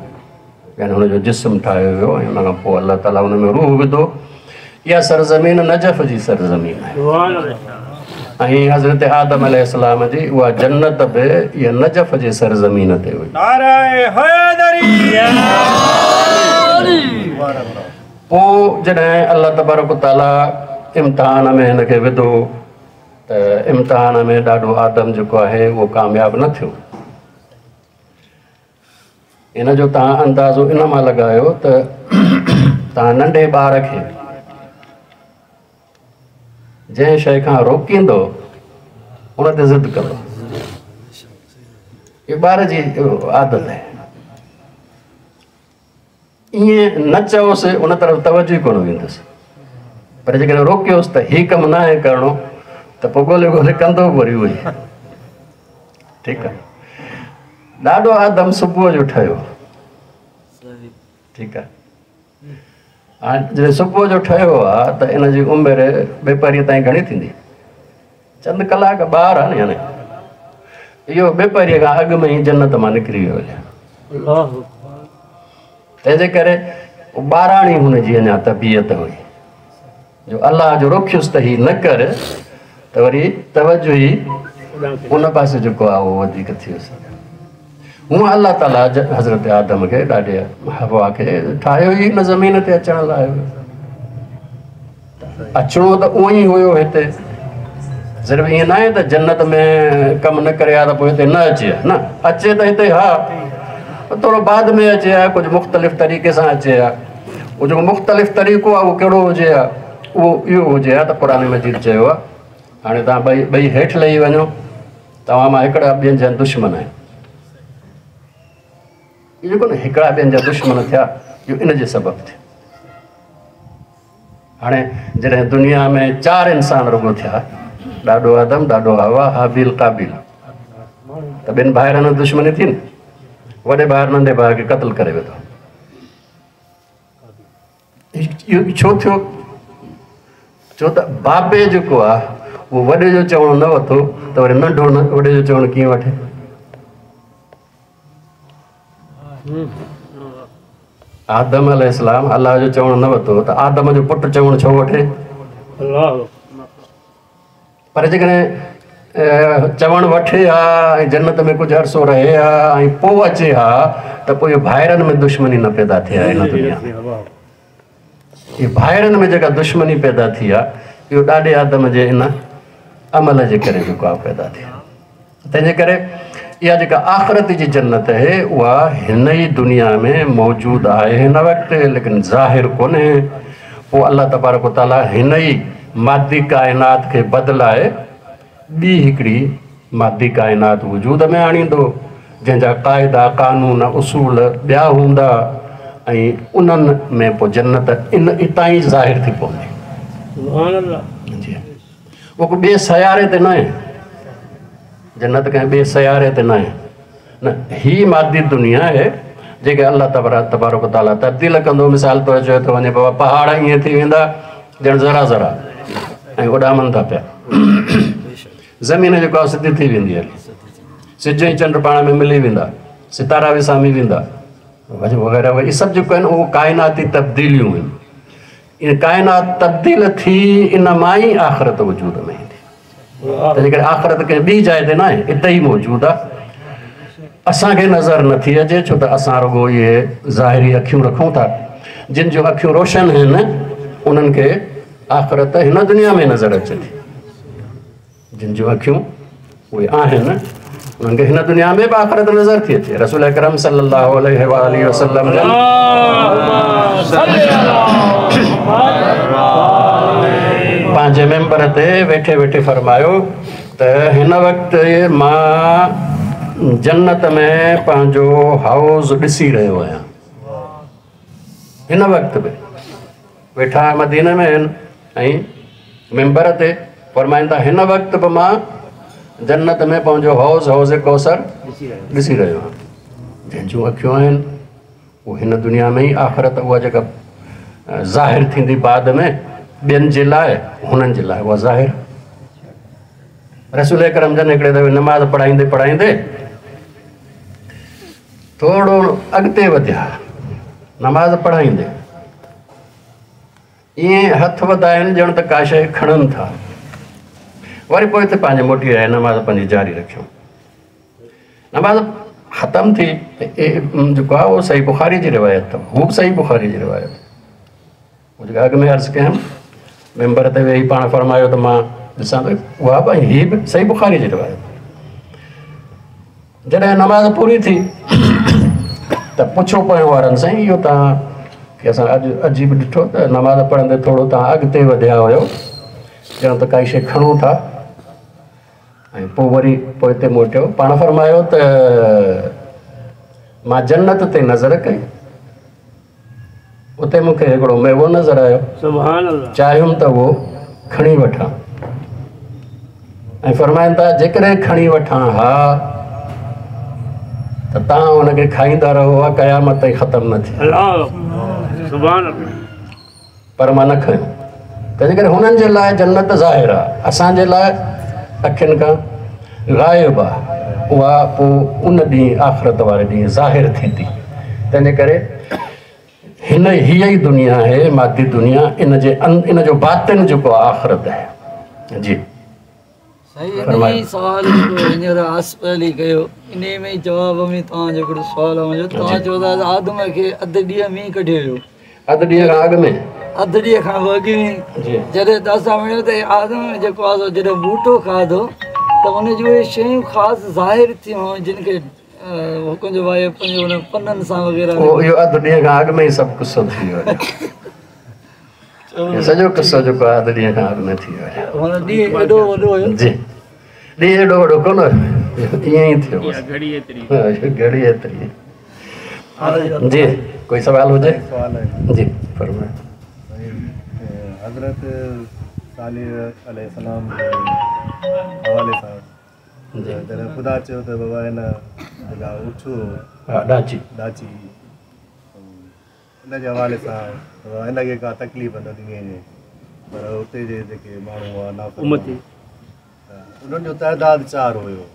यानी हुनजो जिस्म ठाहियो वियो ऐं हुन खां पोइ ताला हुन में रूह विधो इहा सरज़मीन नजफ़ जी सरज़मीन आहे ऐं हज़रत आदम जी उहा जन्नत बि इहा नजफ़ जे ते पोइ जॾहिं अलाह तबरक ताला इम्तिहान में हिन खे विधो त इम्तिहान में ॾाढो आदम जेको आहे उहो कामयाबु न थियो हिन जो तव्हां अंदाज़ो इन मां लॻायो त तव्हां नंढे ॿार खे जंहिं शइ खां रोकींदो उन ते ज़िद कंदो इहो ॿार जी आदत आहे ईअं न चयोसि उन तरफ़ तवजो ई कोन वेंदुसि पर जेकॾहिं रोकियोसि त हीउ कमु न आहे करिणो त पोइ ॻोल्हे ॻोल्हे कंदो वरी उहो ठीकु आहे ॾाढो आदम सुबुह जो ठहियो ठीकु आहे हाणे जॾहिं सुबुह जो ठहियो आहे त इन जी उमिरि वापारीअ ताईं घणी थींदी चंद कलाक ॿार आहे न हाणे इहो वापारीअ खां अॻु में ई जनत मां निकिरी वियो हुजे तंहिंजे करे ॿाराणी हुनजी अञा तबियत हुई जो अलाह जो रोकियुसि त ही न कर त वरी तवजो ई उन पासे जेको आहे उहो वधीक थी वियो सघे हूअं अलाह ताला हज़रत आदम खे ॾाढे हवा खे ठाहियो ई हिन ज़मीन ते अचण लाइ अचिणो त उहो ई हुयो हिते सिर्फ़ु ईअं न आहे त जन्नत में कमु न करे आहे त पोइ हिते न अचे न अचे त हिते हा थोरो बाद में अचे हा कुझु मुख़्तलिफ़ तरीक़े सां अचे हा जेको मुख़्तलिफ़ तरीक़ो आहे उहो कहिड़ो हुजे हा उहो इहो हुजे हा त पुराणे मज़ीद चयो आहे हाणे तव्हां ॿई ॿई हेठि लही वञो तव्हां मां हिकिड़ा ॿियनि जा दुश्मन आहिनि इहो जेको न हिकिड़ा ॿियनि जा दुश्मन थिया इहो इन जे सबबु थियो हाणे जॾहिं दुनिया में चारि इंसान रुगो थिया ॾाॾो आदम ॾाढो हवा हाबील त ॿिनि काबिलाहिर दुश्मनी थी न वॾे ॿाहिरि नंढे भाउ खे क़तलु करे वेठो छो थियो छो त बाबे जेको आहे उहो वॾे जो चवणु न वरितो त वरी नंढो वॾे जो चवणु कीअं वठे पर चवण वठे अर्सो रहे हा ऐं पोइ अचे हा त पोइ इहो भाइरनि में दुश्मनी न पैदा थिए हिन दुनिया इहो भाइरनि में जेका दुश्मनी पैदा थी आहे इहो ॾाढे आदम जे हिन अमल जे करे इहा जेका आख़िरत जी जन्नत आहे उहा हिन ई दुनिया में मौजूदु आहे हिन वक़्तु लेकिन ज़ाहिर कोन्हे पोइ अलाह तबारक ताला हिन ई मादी काइनात खे बदिलाए ॿी हिकिड़ी मादी काइनात वजूद में आणींदो जंहिंजा क़ाइदा क़ानून उसूल ॿिया हूंदा ऐं उन्हनि में पोइ जन्नत इन इतां ई ज़ाहिर थी पवंदी उहो ॿिए सयारे ते न आहे जन्नत कंहिं ॿिए सियारे ते न आहे न हीअ मादी दुनिया आहे जेके अलाह तबरा तबरात ताला तब्दील कंदो मिसाल तौर चयो त वञे बाबा पहाड़ ईअं थी वेंदा ॼण ज़रा ज़रा ऐं उॾामनि था पिया ज़मीन जेको आहे सिधी थी वेंदी आहे सिज ऐं चंड पाण में मिली वेंदा सितारा बि विसामी वेंदा वग़ैरह इहे सभु जेको आहिनि उहो काइनाती तब्दीलियूं आहिनि इन काइनात तब्दील थी इन मां ई आख़िरत वजूद में जेकॾहिं आख़िरत खे ॿी जाइ ते न आहे हिते ई मौजूदु आहे असांखे नज़र नथी अचे छो तो अस रुगो ये जाहरी अखियूं रखूँ था जिन जो अखियूं रोशन हैं उन आखरत इन दुनिया में नज़र अचे थी जिन जो अखियूं उहे आहिनि उन्हनि दुनिया में भी आखरत नज़र थी अचे रसूल करम सल्ला पंहिंजे मेंबर ते वेठे वेठे फरमायो त हिन वक़्ति मां जन्नत में पंहिंजो हाउज़ ॾिसी रहियो आहियां हिन वक़्त बि वेठा मदीने में आहिनि ऐं मेंबर ते फ़रमाईंदा हिन वक़्ति बि मां जन्नत में पंहिंजो हाउज़ हाउज़ कौसर ॾिसी रहियो आहियां जंहिंजूं अखियूं आहिनि उहो हिन दुनिया में ई आख़िरत उहा जेका ज़ाहिरु थींदी बाद में ॿियनि जे रसूल करम जन दफ़े नमाज़ पढ़ाईंदे पढ़ाईंदे थोरो अॻिते वधिया नमाज़ पढ़ाईंदे ईअं हथ वधाइनि ॼण त का शइ खणनि था वरी पोइ हिते मोटी आया नमाज़ पंहिंजी जारी रखियूं नमाज़ खत्म थी जेको आहे उहो सही बुखारी जी रिवायत अथव हू सही बुखारी जी रिवायत जेका अॻु में अर्ज कयमि मेंबर ते वेही पाण फरमायो त मां ॾिसां थो उहा भई हीअ बि सही बुखारी जी रिवायत जॾहिं नमाज़ पूरी थी त पुछो पियो वारनि साईं इहो तव्हां की असां अॼु अॼु बि ॾिठो त नमाज़ पढ़ंदे थोरो तव्हां अॻिते वधिया हुयो ॼण त काई शइ खणूं था ऐं पोइ वरी पोइ हिते मोटियो पाण फरमायो त मां जन्नत ते नज़र कई उते मूंखे हिकिड़ो मेवो नज़र आयो चाहियुमि त उहो खणी वठां ऐं फरमाइनि था जेकॾहिं खणी वठां हा त तव्हां हुनखे खाईंदा रहो हा क़यामत ख़तमु न थिए पर मां न खयो तंहिंजे करे हुननि जे लाइ जन्नत ज़ाहिर आहे असांजे लाइ अखियुनि खां लाइब आहे उहा पोइ उन ॾींहुं आख़िरत वारे ॾींहुं ज़ाहिरु थींदी तंहिंजे करे हिन हीअ जवाब में आदम ॾींहं में हुन जूं शयूं ज़ाहिरु थियूं जिन खे هو ڪنهن جو وائي پنهن فنن سان وغيره هو هي دنيا ۾ آڳ ۾ سب ڪجهه ٿي ويو آهي اسان جو ڪسو جو آهي دنيا ۾ آڳ ۾ ٿي ويو آهي ڏيڙو ڏو جي ڏيڙو ڏو ڪنهن هي ٿيو آهي گهڙي اتري گهڙي اتري جي ڪو حضرت علي عليه سلام حواله صاحب dan aku dah cakap इन जवाले सां का तकलीफ़ न थींदी वञे पर चार हो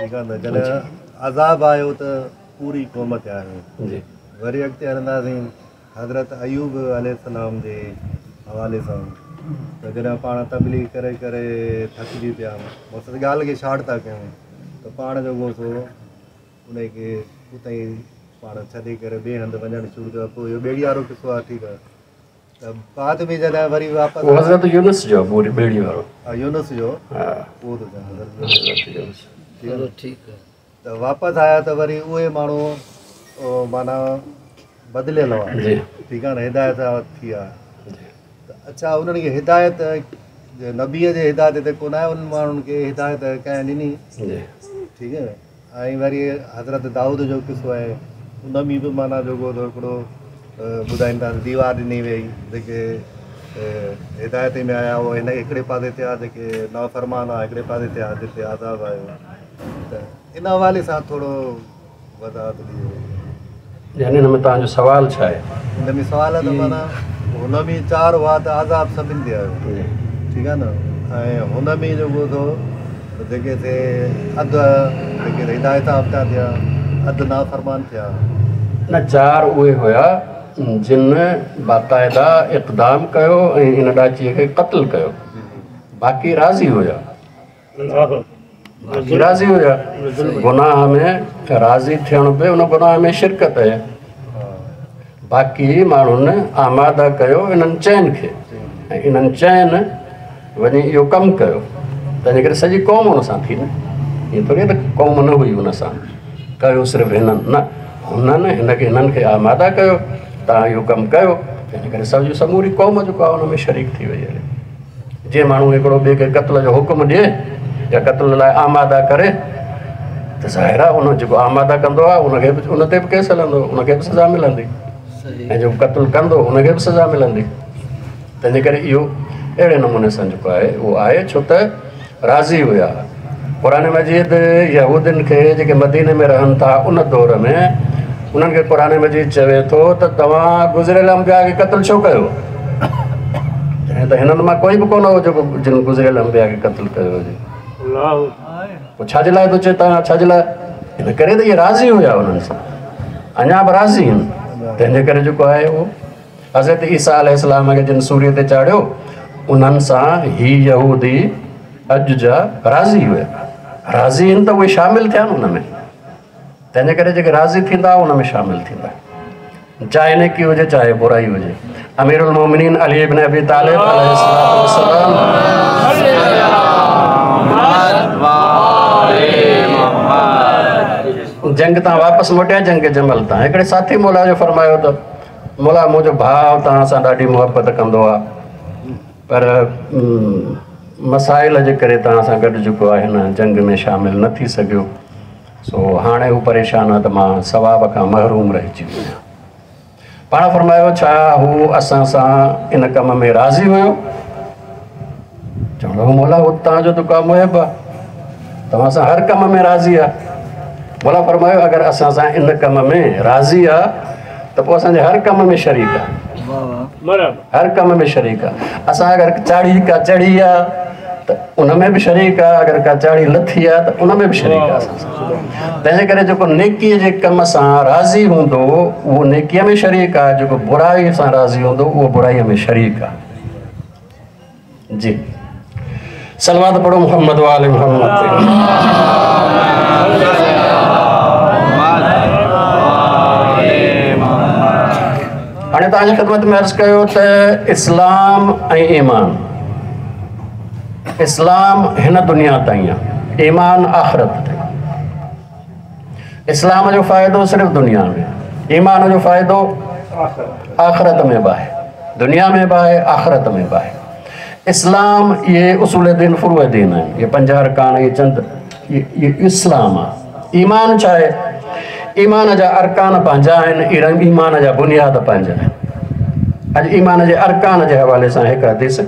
ठीकु अज़ाब आयो तो पूरी क़ौम ते आयो वरी अॻिते हलंदासीं हज़रत अयूब अलम के हवा सां त जॾहिं पाण तबली करे करे थकिजी पिया ॻाल्हि खे शॉट था कयूं त पाण जेको सो उनखे उते वारो किसो आहे ठीकु आहे त बाद में त वापसि आया त वरी उहे माण्हू माना बदिलियलु आहे ठीकु आहे न हिदायत थी आहे अच्छा उन्हनि खे हिदायत नबीअ जे हिदायत ते कोन आहे उन्हनि माण्हुनि खे हिदायत कंहिं ॾिनी ठीकु आहे ऐं वरी हज़रत दाऊद जो किसो आहे उन में बि माना जेको हिकिड़ो ॿुधाईंदा दीवार ॾिनी वई जेके हिदायत में आया उहो हिन हिकिड़े पासे ते आहे जेके नव आहे हिकिड़े पासे ते आहे जिते आज़ादु आयो त इन हवाले सां थोरो वज़ादु ॾिजो यानी तव्हांजो सवालु छा आहे त माना हुनमें चार हुआ त आज़ादु सभिनि ते ठीकु आहे न ऐं हुनमें जेको हिदायता थिया थिया न चार उहे हुया जिन बाक़ाइदा इक़्तदाम कयो ऐं हिन ॾाचीअ खे क़तलु कयो बाक़ी राज़ी हुया राज़ी हुया गुनाह में राज़ी गुनाह में बाक़ी माण्हनि आमादा कयो इन चयनि खे ऐं इन्हनि चयनि इहो कमु कयो तंहिंजे करे सॼी क़ौम हुन सां थी न ईअं थो त क़ौम न हुई हुन सां कयो सिर्फ़ु हिननि न हुननि हिनखे हिननि खे आमादा कयो तव्हां इहो कमु कयो करे समूरी क़ौम जेको आहे हुन में शरीक थी वई हले जीअं माण्हू हिकिड़ो ॿिए खे कतल या कतल लाइ आमादा करे त ज़ाहिर आहे हुन जेको आमादा कंदो आहे उनखे बि उन ते बि केस हलंदो उनखे बि सज़ा मिलंदी ऐं जेको कतल कंदो हुनखे बि सज़ा मिलंदी तंहिंजे करे इहो अहिड़े नमूने सां जेको आहे उहो आहे छो त राज़ी हुया क़राने मजिद यादियुनि खे जेके मदीने में रहनि था उन दौर में उन्हनि खे क़ुर मजिद चवे थो त तव्हां गुज़रियल अंबिया खे कतलु छो कयो त हिननि मां कोई बि कोन हो जेको जिन गुज़िरियल अंबिया खे कतलु कयो हुजे पोइ छा जे लाइ थो चए तव्हां छाजे करे त तो इहे राज़ी हो हुननि सां अञा बि राज़ी आहिनि तंहिंजे तो करे जेको आहे उहो हज़रत ईसा अलाम खे जिन सूर्य ते चाढ़ियो उन्हनि सां ही यहूदी अॼु जा राज़ी हुया राज़ी आहिनि तो त उहे शामिलु थिया आहिनि में तंहिंजे करे जेके राज़ी थींदा हुन में शामिलु थींदा चाहे नेकी हुजे चाहे बुराई हुजे अमीरुल मोमिनीन अली इब्न अबी तालिब जंग तां वापसि मोटिया जंग जमल तां तव्हां हिकिड़े साथी मोला जो फरमायो त मोला मुंहिंजो भाउ तव्हां सां ॾाढी मुहबत कंदो आहे पर मसाइल जे करे तव्हां सां गॾु जेको आहे हिन जंग में शामिलु न थी सघियो सो हाणे हू परेशान आहे त मां सवाब खां महरूम रहिजी वञा पाण फ़रमायो छा हू असां सां इन कम में राज़ी हुयो चवंदो हू मौला उहो तव्हांजो त का मुहिब आहे तव्हां सां हर कम में राज़ी आहे भला फरमायो अगर असां इन कम में राज़ी आ तो पोइ हर कम में शरीक आ हर कम में शरीक अस अगर चाड़ी का चढ़ी आ तो उनमें भी शरीक आ अगर का चाढ़ी लथी आ तो उनमें भी शरीक आ तंहिंजे करे जेको कम से राज़ी हों वो नेक में शरीक आ जो बुराई से राज़ी हों वो बुराई में शरीक आ जी सलवाद पढ़ो मोहम्मद वाले मोहम्मद અને તાજેત خدمت મે રજ કયો તે ઇસ્લામ એ ઇમાન ઇસ્લામ હે ને દુનિયા તાયા ઇમાન આખirat ઇસ્લામ જો ફાયદો સરફ દુનિયા મે ઇમાન જો ફાયદો આખirat મે બાહે દુનિયા મે બાહે આખirat મે બાહે ઇસ્લામ એ ઉસુલ એ દિન ફુરુએ દિન હે એ પંજાર કાને એ ચંદ એ ઇસ્લામ ઇમાન ચાહે ईमान जा अरकान पंहिंजा ईमान जा बुनियाद पंहिंजा आहिनि ईमान जे अरकान जे हवाले सां एक हदीस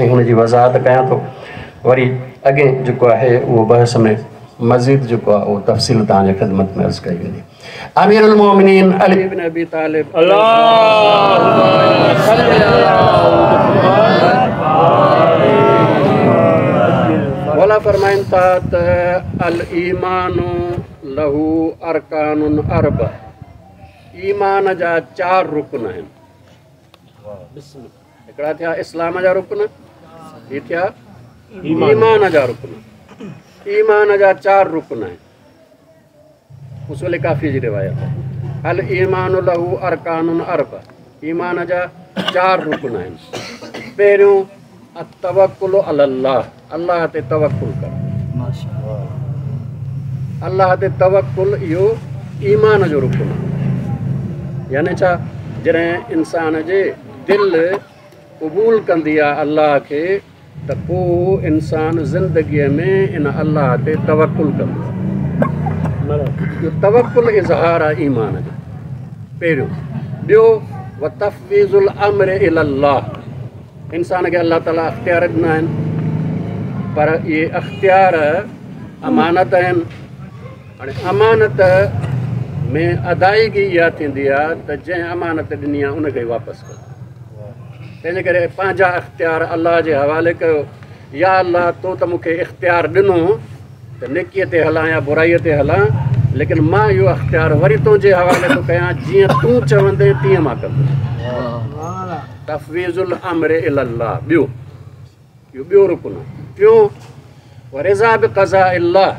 ऐं वज़ाहत क्या तो वरी अॻे जेको है वो बहस में मज़ीद जो आहे तफ़सील तव्हांजे ख़िदमत में अर्ज कई वेंदी अमीर उलमोमिनीन अली बिन अबी तालिब अल्लाह फरमाइन तात अल ईमानु लहू अरकान अरब ईमान जा चार रुकन आहिनि हिकिड़ा थिया इस्लाम जा रुकन ही थिया ईमान जा रुकन ईमान जा चार रुकन आहिनि उसूल काफ़ी जी रिवायत अल ईमान लहू अरकान अरब ईमान जा चार रुकन आहिनि पहिरियों तवकुल अलाह अलाह ते तवकुल कर अलाह ते तवकुल इहो ईमान जो रुख यानी छा जॾहिं इंसान जे दिलि क़बूल कंदी आहे अलाह खे त पोइ इंसानु ज़िंदगीअ में इन अलाह ते तवकुल कंदो आहे इहो तवकुलु इज़हार आहे ईमान जो पहिरियों ॿियो तफ़वीज़ुल अमर इल अलाह इंसान खे अलाह ताला अख़्तियार ॾिना आहिनि पर इहे अख़्तियार अमानत आहिनि हाणे अमानत में अदाइगी इहा थींदी आहे त जंहिं अमानत ॾिनी आहे उनखे वापसि कयो तंहिंजे करे पंहिंजा इख़्तियार अलाह जे हवाले कयो या अलाह तूं त मूंखे इख़्तियार ॾिनो त नेकीअ ते हलां या बुराईअ ते हलां लेकिन मां इहो अख़्तियार वरी तुंहिंजे हवाले थो कयां जीअं तूं चवंदे तीअं मां कंदो तफ़वीज़ुल अमर इल अलाह ॿियो ॿियो इहो टियों रिज़ा बि कज़ा इलाह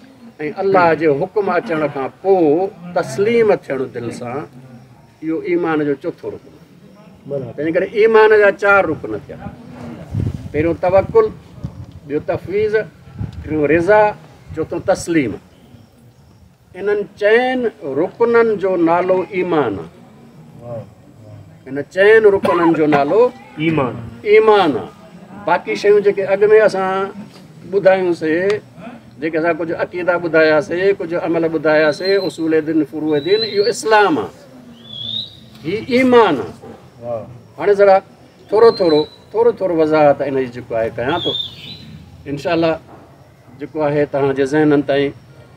ऐं अलाह जे हुकुम अचण खां पोइ तस्लीम थियणु दिलि सां इहो ईमान जो चोथो रुकन तंहिं करे ईमान जा चारि रुकन थिया पहिरियों तवकुल ॿियो तफ़वीज़ टियों रिज़ा चोथो तस्लीम इन्हनि चइनि रुकननि जो नालो ईमान आहे इन चइनि रुकननि जो नालो ईमान ईमान आहे बाक़ी शयूं जेके अॻु में असां ॿुधायूंसीं जेके असां कुझु अक़ीदा ॿुधायासीं कुझु अमल ॿुधायासीं उसूल दिन फुरूअ दीन इहो इस्लाम आहे हीउ ईमान आहे हाणे ज़रा थोरो थोरो थोरो थोरो वज़ाहत इन जी जेको आहे कयां थो इनशाला जेको आहे तव्हांजे ज़हननि ताईं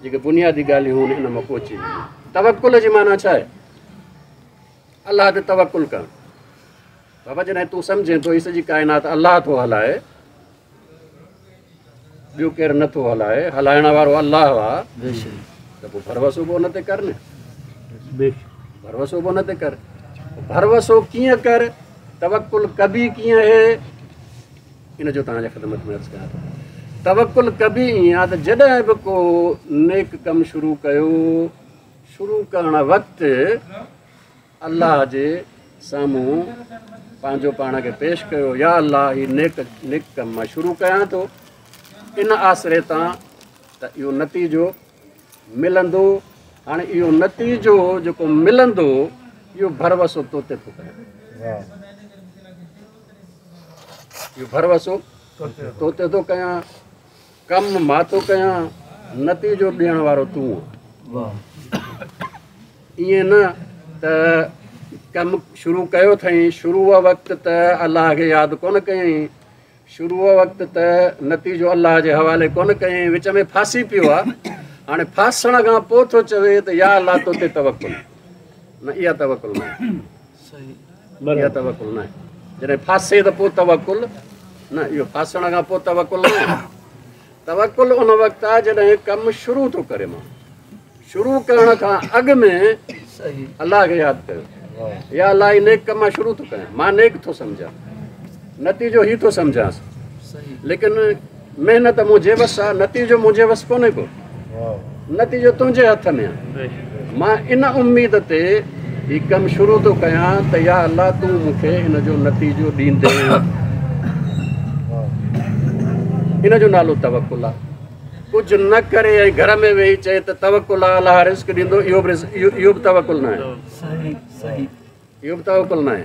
जेके बुनियादी ॻाल्हियूं हुन मां पहुची वेंदियूं तवकुल जी माना छा आहे अलाह ते तवकुल कनि बाबा जॾहिं तूं सम्झे थो ही सॼी काइनात अलाह थो हलाए ॿियो केरु नथो हलाए हलाइण वारो अलाह आहे कीअं कर तवकुल कबी ईअं आहे त जॾहिं बि को नेक कमु शुरू कयो शुरू करण वक़्तु अलाह जे साम्हूं पंहिंजो पाण खे पेश कयो या अलाह ही नेक नेक कमु मां शुरू कयां थो इन आसरे तां त इहो नतीजो मिलंदो हाणे इहो नतीजो जेको मिलंदो इहो भरवसो तो ते थो करे इहो भरवसो तो ते थो कयां कमु मां थो कयां नतीजो ॾियण वारो तूं ईअं न त कमु शुरू कयो अथई शुरूअ वक़्तु त अलाह खे यादि कोन कयईं शुरू वक़्त त नतीजो अल्लाह के हवाले कोन कयईं विच में फासी पियो हाँ फासण खां पोइ चवे तो या अलाह तो ते तवकुल न इहा तवकुल न आहे इहा फासे त पोइ तवकुल न फासण खां पोइ तवकुल न उन वक़्तु आहे जॾहिं कमु शुरू थो करे मां शुरू करण खां अॻु में अलाह खे यादि कयो या अलाह नेक कमु शुरू थो कयां मां नेक थो सम्झां नतीजो ई थो सम्झांसि लेकिन महिनत मुंहिंजे नतीजो मुंहिंजे कोन्हे को नतीजो तुंहिंजे हथ में आहे मां इन ते कमु शुरू थो कयां अलाहो हिन जो नालो तवकुलु कुझु न करे ऐं घर में वेही चए तवकुल आहे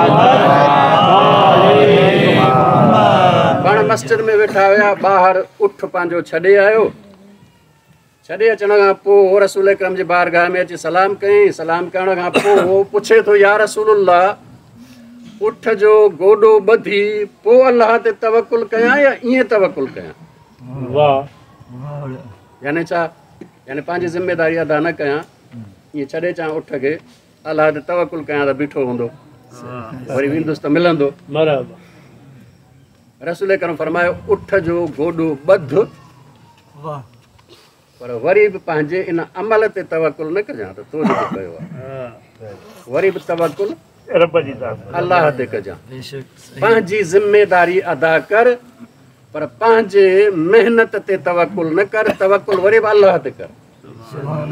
मस्जिद में वेठा हुआ बाहर उठ पांजो छड़े आयो छड़े अचण खां पोइ रसूल अकरम जे बारगाह में अची सलाम कई सलाम करण पुछे थो या रसूल अल्लाह उठ जो गोॾो ॿधी पोइ अलाह ते तवकुल कयां या ईअं तवकुल कयां यानी छा यानी पंहिंजी ज़िमेदारी अदा न कयां ईअं छॾे अचां उठ खे अलाह ते तवकुल कयां त बीठो हूंदो वरी वेंदुसि त मिलंदो बराबरि रसूल करम फरमायो उठ जो गोॾो ॿध वाह पर वरी बि पंहिंजे इन अमल ते तवकुल न कजां त तो जेको कयो आहे वरी बि तवकुल रब जी अलाह ते कजां पंहिंजी ज़िमेदारी अदा कर पर पंहिंजे महिनत ते तवकुल न कर तवकुल वरी बि अलाह ते कर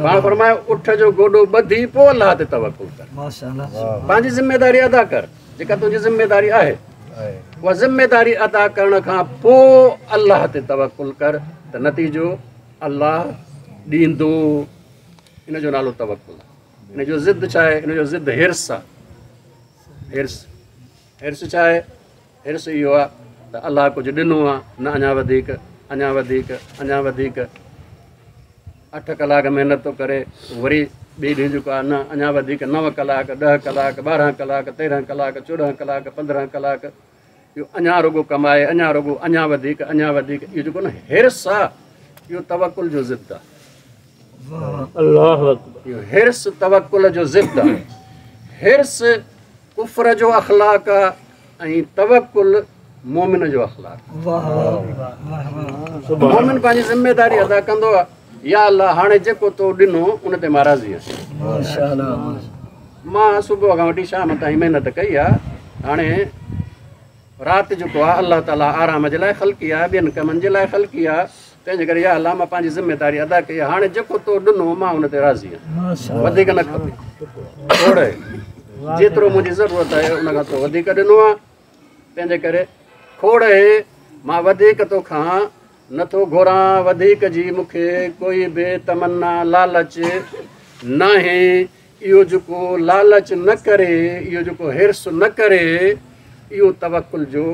पाण फरमायो उठ जो गोॾो ॿधी पोइ अलाह ते तवकुल कर पंहिंजी ज़िमेदारी अदा कर जेका तुंहिंजी ज़िमेदारी आहे उहा ज़िमेदारी अदा करण खां पोइ अलाह ते तवकुल कर त नतीजो अलाह ॾींदो इन जो नालो तवकुल इन जो ज़िद छा आहे इन जो ज़िद हिर्स आहे हिर्स हिर्स छा आहे हिर्स इहो आहे त अलाह कुझु ॾिनो आहे न अञा वधीक अञा वधीक अञा वधीक अठ कलाक महिनत थो करे वरी ॿी ॾींहुं जेको आहे न अञा वधीक नव कलाक ॾह कलाक ॿारहं कलाक तेरहं कलाक चोॾहं कलाक पंद्रहं कलाक इहो अञा रुगो कमाए अञा रुगो अञा वधीक अञा वधीक इहो जेको न हेर्स आहे इहो तवकुल जो ज़िब आहे पंहिंजी ज़िमेदारी अदा कंदो आहे या अलाह हाणे जेको तो ॾिनो उन ते मां राज़ी आहियां मां सुबुह खां वठी महिनत कई आहे हाणे राति जेको आहे अलाह ताला आराम जे लाइ हल्की आहे ॿियनि जे लाइ हलकी आहे तंहिंजे करे या अला मां पंहिंजी ज़िमेदारी अदा कई आहे जेको ॾिनो मां हुन ते राज़ी आहियां वधीक न खोड़ जेतिरो मुंहिंजी ज़रूरत आहे तंहिंजे करे खोड़ आहे मां वधीक तोखां नथो घुरां वधीक जी मूंखे कोई बि तमन्ना लालच इहो जेको लालच न करे इहो जेको हिर्स न करे इहो तवकुल जो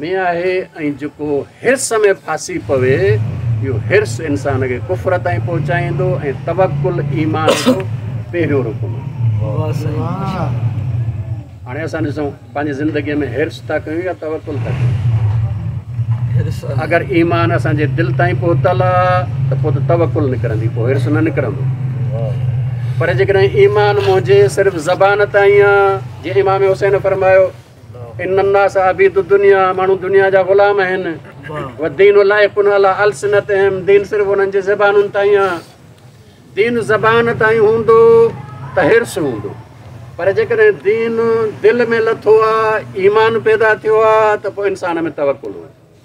में आहे ऐं जेको हिर्स में फासी पवे इहो हिर्स इंसान खे कुफर ताईं पहुचाईंदो ऐं तवकुल ईमान जो पहिरियों हाणे असां ॾिसूं पंहिंजी ज़िंदगीअ में हिर्स था कयूं या तवकुल था कयूं अगरि ईमान असांजे दिलि ताईं पहुतल आहे त पोइ त तवकुल निकिरंदी पोइ हिर्स न निकिरंदो पर जेकॾहिं ईमान मुंहिंजे सिर्फ़ु ज़बान ताईं हुसैन फरमायो दीन ज़बान हूंदो पर जेकॾहिं दीन दिलि में लथो आहे ईमान पैदा थियो आहे त पोइ इंसान में तवकुल हूंदो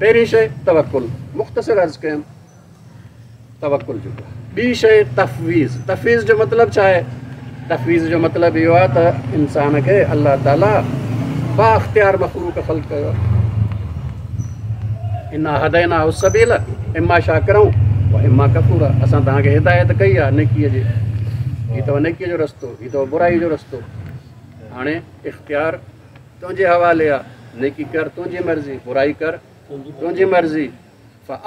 पहिरीं शइ तवकुल मुख़्तसिर अर्ज़ु कयमि तवकुल जो ॿी शइ तफ़वीज़ तफ़वीज़ जो मतिलबु छा आहे तफ़वीज़ जो मतिलबु इहो आहे त इंसान खे अलाह ताला बाख़्तियार अख़्तियार कफ़ल कयो आहे हद इमा इमा छा करूं कपूर असां तव्हांखे हिदायत कई आहे नेकीअ नेकीअ जी अथव अथव जो रस्तो बुराई जो रस्तो हाणे इख़्तियार तुंहिंजे हवाले आहे नेकी कर तुंहिंजी मर्ज़ी बुराई कर तुझी मर्ज़ी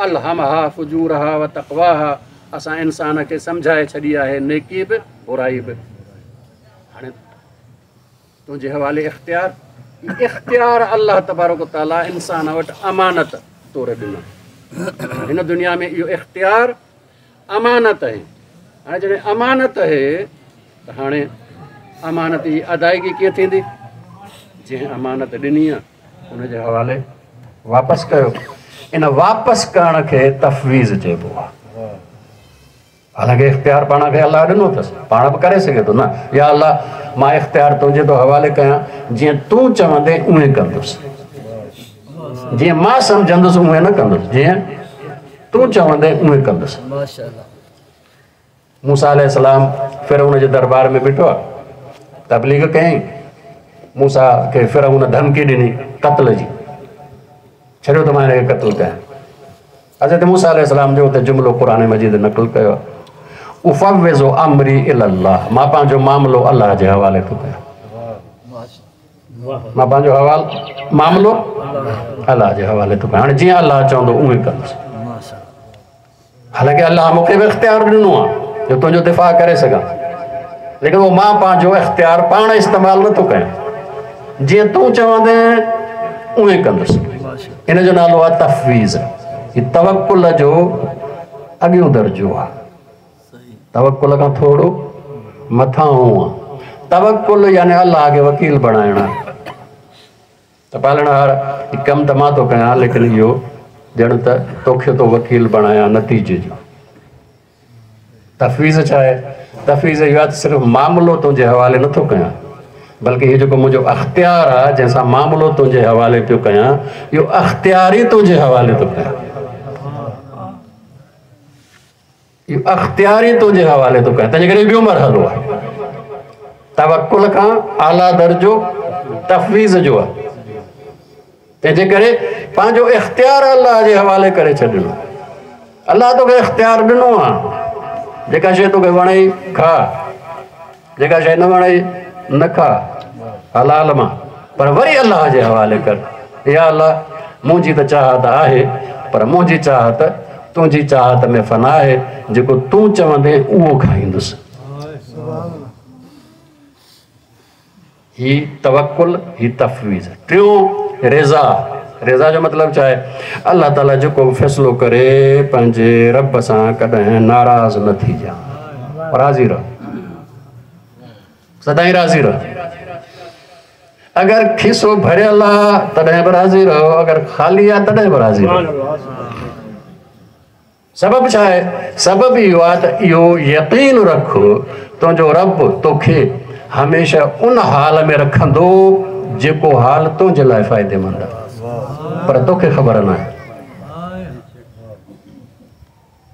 अलहमहा हा व हा असां इंसान खे सम्झाए छॾी आहे नेकी बि बुराई बि हाँ तुझे हवाले इख़्तियार इख़्तियार अल्लाह तबारक ताला इंसान वटि अमानत तोरे ॾिनो हिन दुनिया में इहो इख़्तियार अमानत है हाँ जॾहिं अमानत है त हाणे अमानत की अदायगी कीअं थींदी जंहिं अमानत ॾिनी आहे हुनजे हवाले वापसि कयो इन वापसि करण खे तफ़वीज़ चइबो आहे हालांकि इख़्तियार पाण खे अलाह ॾिनो अथसि पाण बि करे सघे थो न या अलाह मां इख़्तियार तुंहिंजे थो तो हवाले कयां जीअं तूं चवंदे उहे कंदुसि जीअं मां सम्झंदुसि उहे न कंदुसि जीअं तूं चवंदे उहे कंदुसि मूसा इस्लाम फिर हुन जे दरबार में बीठो आहे तबलीग कयईं मूसा खे फिर हुन धमकी ॾिनी कत्ल जी छड़ो तुम्हारे कत्ल कयो हज़रत मूसा जो त जुमिलो क़ुर मजीद नक़ुल कयो अमरी इल मां पंहिंजो मामिलो अलाह हवाले थो कयां मां हवाल मामिलो अलाह जे हवाले थो कयां हाणे जीअं अलाह चवंदो उहो हालांकि अलाह मूंखे बि इख़्तियार ॾिनो जो तुंहिंजो दिफ़ा करे लेकिन वो मां पंहिंजो इख़्तियार पाण इस्तेमालु नथो कयां जीअं तूं चवंदे उहो ई कंदुसि इन जो नालो आहे तफ़वीज़ ही तवकुल जो अॻियो दर्जो आहे तवकुल खां थोरो मथां आहे तवकुल यानी अलाह खे वकील बणाइणु आहे त पालण पाल कमु त मां थो कयां लेकिन इहो ॼण त तोखे थो वकील बणायां नतीजे जो तफ़वीज़ छा आहे तफ़वीज़ इहो सिर्फ़ु मामिलो तुंहिंजे हवाले नथो कयां बल्कि इहो जेको मुंहिंजो अख़्तियार आहे जंहिंसां मामिलो तुंहिंजे हवाले पियो कयां इहो अख़्तियार ई तुंहिंजे हवाले थो कयां इहो अख़्तियार ई तुंहिंजे हवाले थो कयां तंहिंजे करे ॿियो मरहलो आहे तवकुल खां आला दर्जो तफ़वीज़ जो आहे तंहिंजे करे पंहिंजो इख़्तियार अलाह जे हवाले करे छॾिणो अलाह तोखे इख़्तियार ॾिनो आहे जेका शइ तोखे वणे खा जेका शइ न वणे नखा हलाल मां पर वरी अल्लाह जे हवाले कर या अल्लाह मुझी तो चाहत आहे पर मुझी चाहत तुझी चाहत में फ़ना है जो तू चवंदे वो खाईंदुसि ही तवक्कुल ही तफ़वीज़ टियों रेज़ा रेज़ा जो मतलब चाहे अल्लाह ताला जो को फैसलो करे पंजे रब सां कॾहिं नाराज़ न थी जा राज़ी रहो सदाई राजी रहो अगर खिसो भरे ला तॾहिं बराजी रहो अगर खाली आहे तॾहिं बराजी रहो सबब चाहे सबब सबबु इहो यो यकीन रखो तो जो रब तो खे हमेशा उन हाल में रखंदो जेको हाल तो जे लाइ फ़ाइदेमंद आहे पर के ख़बर ना है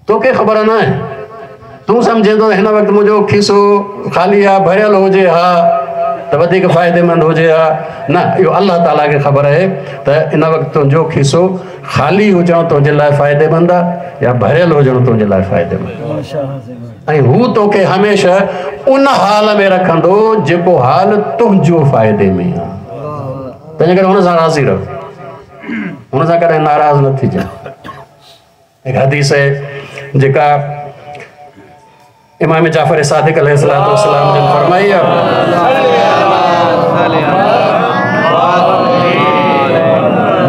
तो के ख़बर ना है तूं सम्झे थो हिन वक़्तु मुंहिंजो खीसो ख़ाली आहे भरियलु हुजे हा त वधीक फ़ाइदेमंद हुजे हा न इहो अलाह ताला खे ख़बर आहे त इन वक़्तु तुंहिंजो खीसो ख़ाली हुजणु तुंहिंजे लाइ फ़ाइदेमंद आहे या भरियल हुजणु तुंहिंजे लाइ फ़ाइदेमंद ऐं हू तोखे हमेशह उन हाल में रखंदो जेको हाल तुंहिंजो फ़ाइदे में आहे तंहिंजे करे राज़ी रहो हुन सां कॾहिं नाराज़ न थी हदीस जेका इमाम जाफ़र सदक ने फरमाई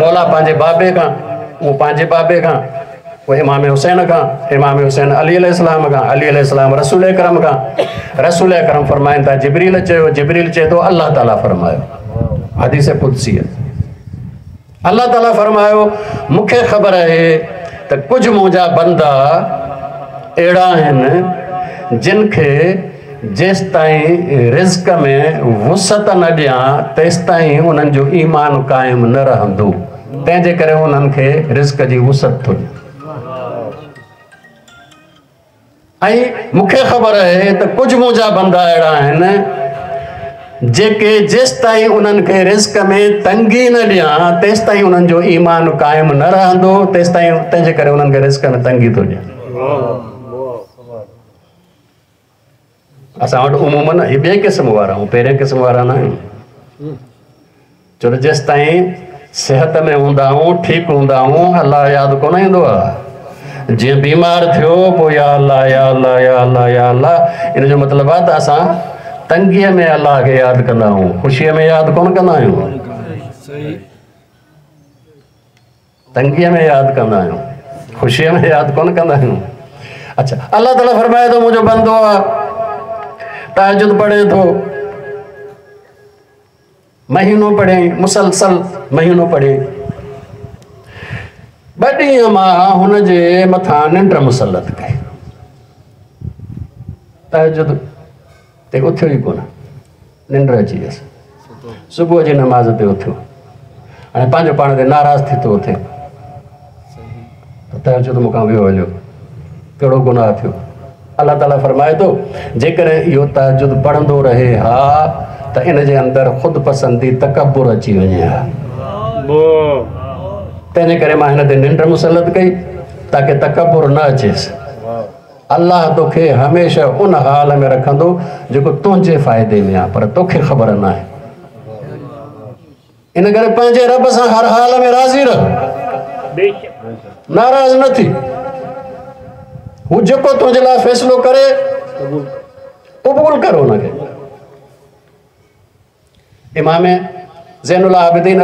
मौला पांजे बाबे का वो पांजे बाबे का वो इमाम हुसैन का इमाम हुसैन अली इस्लाम खां अली इस्लाम रसूल करम का रसूल करम फरमाइनि था जिबरील चयो जिबरील चए थो तो अलाह ताला फरमायो हदीस पुलसी अल्लाह ताला फरमायो मुख्य ख़बर है त कुझु मुंहिंजा बंदा अड़ा जिनके जेस ताईं रिज़्क में वुसत न दिया तेस ताईं उन्हनि जो ईमान कायम न रहंदो तेजे करे उन्हनि के रिज़्क जी वुसत थो आई मूंखे ख़बर है तो कुछ मुंहिंजा बंदा है ना जेके जेस ताईं उन्हनि के रिस्क में तंगी न दिया तेस ताईं उन्हनि जो ईमान कायम न रहंदो तेस ताईं तेजे करे उन्हनि के रिस्क में तंगी थो ॾियां असां वटि न हीअ ॿिए क़िस्म वारा आहियूं पहिरें क़िस्म वारा न आहियूं छो त जेसि ताईं सिहत में हूंदा आहियूं ठीकु हूंदा आहियूं अलाह यादि कोन ईंदो आहे जीअं बीमार थियो पोइ या या या या अला अला अला अला इन जो मतिलबु आहे त असां तंगीअ में अलाह खे यादि कंदा आहियूं ख़ुशीअ में यादि कोन कंदा आहियूं तंगीअ में यादि कंदा आहियूं ख़ुशीअ में यादि कोन कंदा आहियूं अच्छा अलाह ताला फरमाए थो मुंहिंजो बंदो आहे ताजुद पढ़े तो महीनों पढ़े मुसलसल महीनों पढ़े ॿ ॾींहं मां हुनजे मथां निंड मुसलत कई तहजुद ते उथियो ई कोन निंड अची वियसि सुबुह जी नमाज़ ते उथियो हाणे पंहिंजो पाण ते नाराज़ थी थो उथे तहजुद मूंखां वियो हलियो कहिड़ो गुनाह थियो अल्लाह ताला फरमाए तो जेकॾहिं यो तजुद पढ़ंदो रहे हा त इन जे अंदरि ख़ुदि पसंदी तकबुर अची वञे हा तंहिंजे करे मां हिन ते निंड मुसलत कई ताकी तकबुर न अचेसि अल्लाह तोखे हमेशा उन हाल में रखंदो जेको तुंहिंजे फायदे में आहे पर तोखे ख़बर ना है इन करे पंहिंजे रब सां हर हाल में राज़ी रह नाराज़ न थी जो तुझे ला फैसलो करे कबूल तो कबूल करो ना के इमाम जैन आबिदीन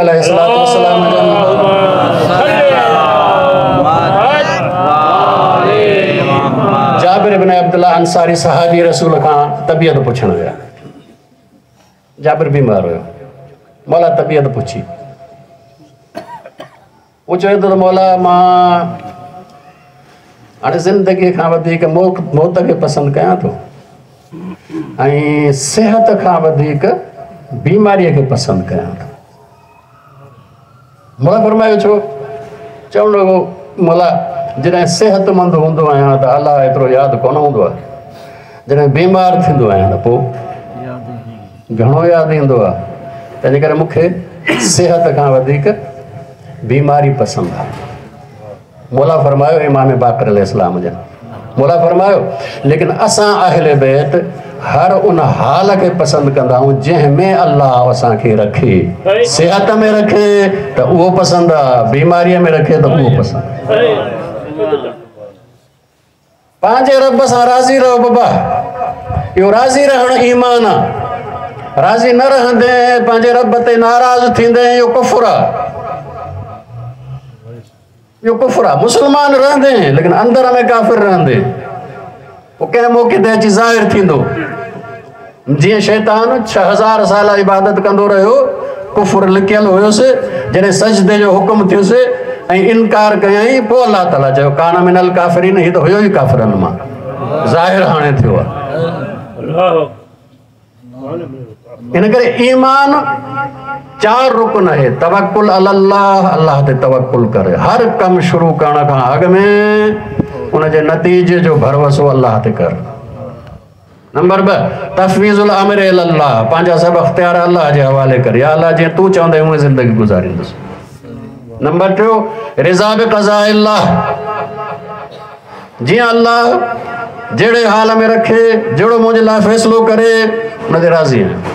जाबिर बिन अब्दुल्ला अंसारी सहाबी रसूल का तबियत पुछण विया जाबिर बीमार हो मौला तबियत पुछी वो चाहे तो मौला मां हाणे ज़िंदगीअ खां वधीक मौत मौत खे पसंदि कयां थो ऐं सिहत खां वधीक बीमारीअ खे पसंदि कयां थो मुला फरमायो छो चवणो मला जॾहिं सिहतमंदु हूंदो आहियां त अला एतिरो यादि कोन हूंदो आहे जॾहिं बीमार थींदो आहियां त पोइ घणो यादि ईंदो आहे तंहिंजे करे मूंखे सिहत खां वधीक बीमारी पसंदि आहे मौला फरमायो इमाम बाकर इस्लाम जन मौला फरमायो लेकिन असा अहले बैत हर उन हाल खे पसंदि कंदा आहियूं अल्लाह अलाह के रखे सेहत में रखे तो वो पसंद आ बीमारीअ में रखे त उहो पसंदि पांच रब सां राज़ी रहो बाबा यो राज़ी रहणु ईमान राज़ी न रहंदे पांच रब ते नाराज़ थींदे यो कुफुर आहे यो कुफरा मुसलमान रहंदे लेकिन अंदर में काफ़िर रहंदे पोइ कंहिं मौक़े ते अची ज़ाहिर थिंदो जे शैतान 6000 साल इबादत कंदो कुफर कुफुर होयो से जने सजदे जो हुकुम थियुसि ऐं इनकार कयई पो अल्लाह ताला चयो कान अल काफ़िरीन हीउ तो होयो ही काफिरन मा ज़ाहिर हाणे थियो अल्लाह अल्लाह इन करे ईमान चार रुकन है तवक्कुल अल्लाह अल्लाह ते तवक्कुल करे हर कम शुरू करण का अॻु में उन जे नतीजे जो भरोसो अल्लाह ते कर नंबर ब तफवीज अल अमर अल्लाह पांजा सब अख़्तियार अल्लाह जे हवाले कर या अल्लाह जे तू चांदे उहे ज़िंदगी गुजारी दस नंबर टियों रिज़ा बे कज़ा अल्लाह जी अल्लाह जेड़े हाल में रखे जेड़ो मुझे ला फैसलो करे हुन राज़ी आहियां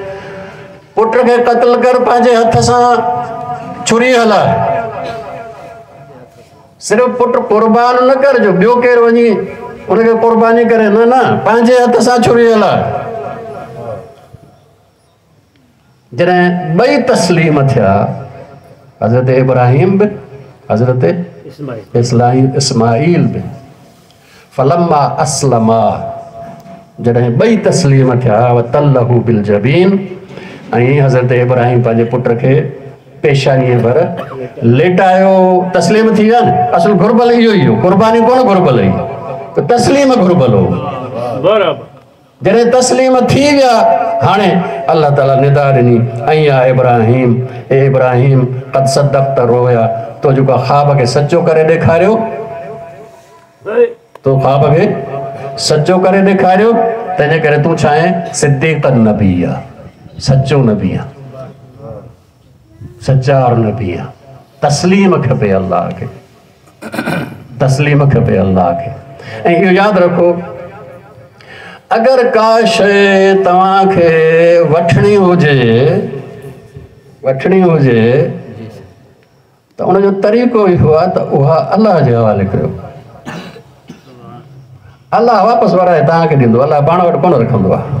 पुट के कत्ल कर पंहिंजे हथ से छुरी हला सिर्फ पुट कुर्बान न कर करिजो ॿियो केरु वञी हुनखे कुर्बानी करे ना ना पंहिंजे हथ से छुरी हला जॾहिं बई तस्लीम थया हज़रत इब्राहिम बे हज़रत इस्माइल इस्माइल बे फलम्मा असलमा जॾहिं बई तस्लीम थया व तल्लहु बिल जबीन અહીં હઝરત ઇબ્રાહીમ પાજે પુત્ર કે પેશાની પર લેટાયો تسلیم થીન અસલ ઘુરબલ ઈયો કુરબાની કોન ઘુરબલઈ તો تسلیم ઘુરબલો બરાબર જરે تسلیم થીયા હાણે અલ્લાહ તઆલા નિદારની આ ઇબ્રાહીમ ઇબ્રાહીમ કદસદક તો રોયા તો જો ખબ કે સચો કરે દેખા રયો તો ખબ સચો કરે દેખા રયો તે કરે તું ચાહે সিদ্দিক અલ નબિયા सचो न बीह सचार न बीह तस्लीम खपे अल्लाह के तस्लीम खपे अल्लाह के यो याद रखो अगर का शइ तव्हांखे वठणी हुजे वठणी हुजे त उनजो तरीक़ो इहो आहे त उहा अलाह जे हवाले कर अल्लाह वापस वाराए तव्हांखे ॾींदो अलाह पाण वटि रख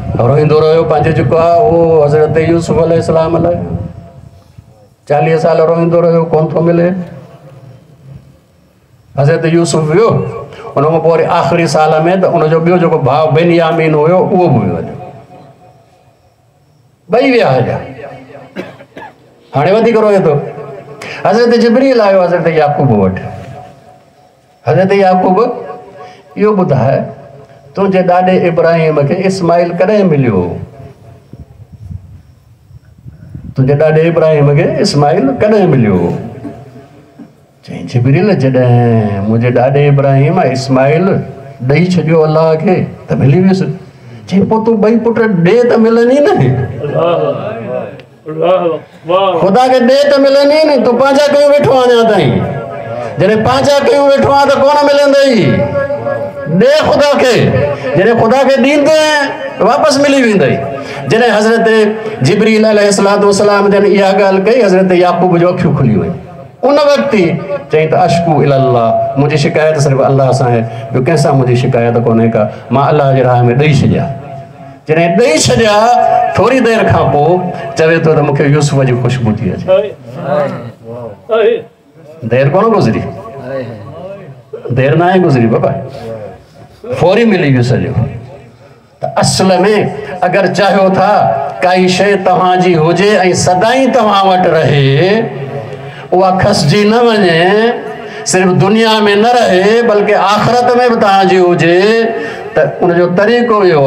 रोईंदो रहियो पंहिंजे जेको हज़रत यूसुफ अलाम लाइ चालीह साल रोईंदो को मिले हज़रत यूसुफ वो उन आख़िरी साल में तो उनजो ॿियो जेको बेनियामीन हो उहो बि रोए हज़रत जबरील आयो हज़रत याकूब वटि हज़रत याकूब इहो तुंहिंजे ॾाॾे इब्राहिम खे इस्माइल कॾहिं मिलियो तुंहिंजे ॾाॾे इब्राहिम खे इस्माइल कॾहिं मिलियो चई जिबरील जॾहिं मुंहिंजे ॾाॾे इब्राहिम इस्माइल ॾेई छॾियो अलाह खे त मिली वियुसि चई पोइ तूं ॿई पुट ॾे त मिलनि ई न ख़ुदा खे ॾे त मिलनि ई न तूं पंहिंजा कयूं वेठो अञा ताईं जॾहिं पंहिंजा कयूं वेठो आहे त कोन मिलंदई दे खुदा के जिन्हें खुदा के दीन ते वापस मिली वेंदई जिन्हें हज़रत जिबरीन अलसलाम जन यह ॻाल्हि कही हज़रत याकूब जो अखियो खुली हुई उन वक्त ही चई तो अशकू इला मुझे शिकायत सिर्फ अल्लाह से है जो कैसा मुझे शिकायत को का मां अलाह जे राह में दई छॾिया जैसे दई छॾिया थोड़ी देर का चवे तो मुख्य यूसुफ की ख़ुशबू थी अच्छे देर को गुज़री देर ना गुज़री बाबा फौरी मिली हुई सजो तो असल में अगर चाहो था कई शइ हो सदाई ऐं सदाईं रहे उहा न वञे सिर्फ दुनिया में न रहे बल्कि आखरत में भी तव्हांजी हुजे तरीक़ो यो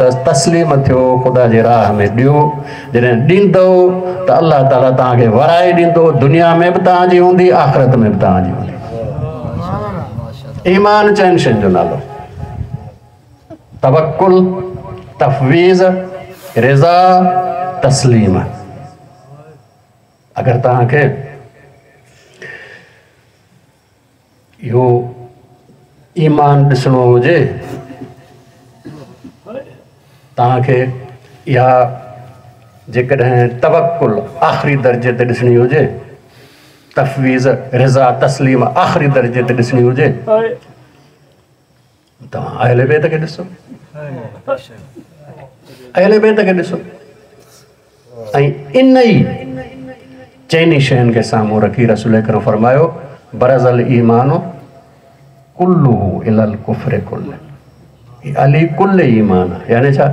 त तस्लीम थियो ख़ुदा जे राह में ॾियो जॾहिं ॾींदो त अलाह ताला तव्हांखे वराए दुनिया में भी तव्हांजी हूंदी में बि तव्हांजी हूंदी ईमान चैन शयुनि जो नालो تبکل تفویض رضا تسلیم اگر تاں کے یو ایمان دسو ہو جائے تاں یا جکڑ ہے تبکل آخری درجے تے دسنی ہو جائے تفویض رضا تسلیم آخری درجے تے دسنی ہو جائے تاں ائے لبے تے دسو हाँ, अहिड़े ॿिए त ॾिसो ऐं इन ई चइनी शयुनि खे साम्हूं रखी रसूल करो फरमायो बरज़ल ईमानो कुल्लू इलल कुफरे कुल अली कुल ईमान आहे यानी छा अच्छा,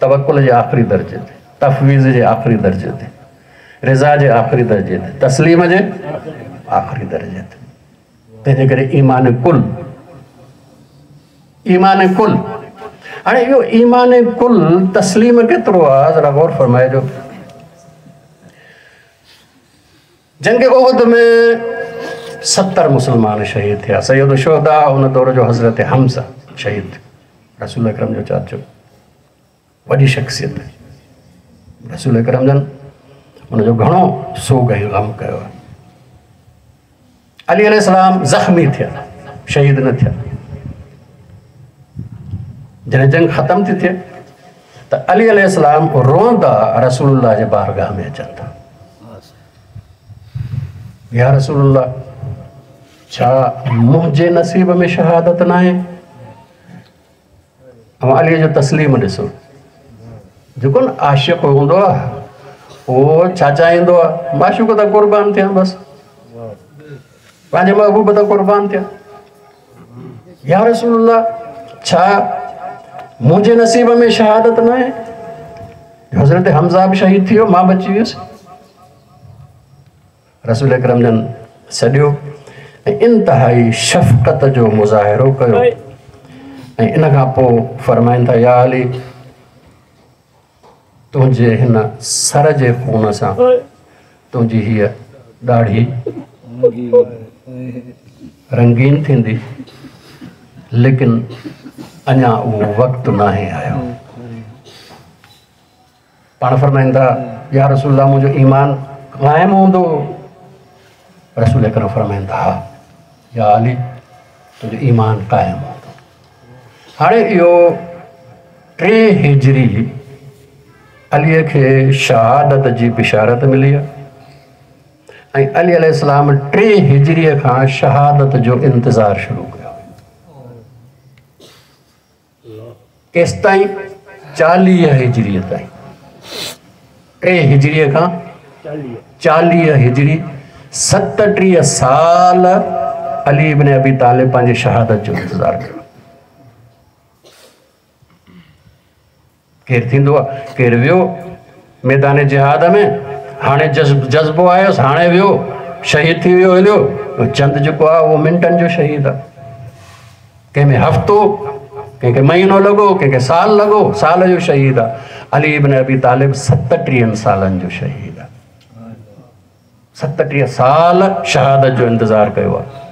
तवकुल जे आख़िरी दर्जे ते तफ़वीज़ जे आख़िरी दर्जे ते रिज़ा जे आख़िरी दर्जे ते तस्लीम जे आख़िरी दर्जे ते तंहिंजे करे ईमान कुल ईमान कुल हाणे यो ईमान कुल तस्लीम के आहे ज़रा गौर फरमाइजो जंग उहद में सत्तर मुसलमान शहीद थे सैयद शोहदा उन दौर जो हज़रत हमसा शहीद रसूल अकरम जो चाचो वही शख़्सियत रसूल अकरम जन हुनजो घणो सोग ऐं गम कयो आहे अली अलाम ज़ख़्मी थे शहीद न थे जंग ख़तम थी थिए त अली अलाम रोंदा रसूल जे बारगाह में अचनि या रसूल छा मुंहिंजे नसीब में शहादत न आहे ऐं अलीअ जो तस्लीम ॾिसो जेको न आशिक़ हूंदो आहे उहो छा चाहींदो आहे माशूक त क़ुर्बान थिया बसि पंहिंजे महबूब त क़ुर्बान थिया या रसूल छा मुंहिंजे नसीब में शहादत न आहे मां बि अची वियुसि इंतिहाई मुज़ाहिरो कयो ऐं इन खां पोइ तुंहिंजे हिन सर जे खून सां तुंहिंजी हीअ ॾाढी रंगीन थींदी लेकिन अञा उहो वक़्तु नाहे आयो पाण फ़रमाईंदा या रसूल मुंहिंजो ईमान क़ाइमु हूंदो रसूल कर फ़रमाईंदा हा या अली तुंहिंजो ईमान क़ाइमु हूंदो हाणे इहो टे हिजरी अलीअ खे शहादत जी बिशारत मिली आहे ऐं अली अल टे हिजरीअ खां शहादत जो इंतज़ारु शुरू कयो केस ताईं चालीह हिजरीअ ताईं टे हिजरीअ खां चालीह हिजरी सतटीह साल अली इब्न अबी तालिब पंहिंजे शहादत जो इंतज़ारु कयो केरु थींदो आहे केरु मैदान जिहाद में हाणे जज़्ब जज़्बो आयुसि हाणे वो शहीद थी वियो हलियो चंद जो आहे उहो जो शहीद कें कंहिंमें हफ़्तो कंहिंखे महीनो लॻो कंहिंखे साल लॻो साल जो शहीद आहे अलीब अबी तालिब सतटीहनि सालनि जो शहीद आहे सतटीह साल शहादत जो इंतज़ारु कयो आहे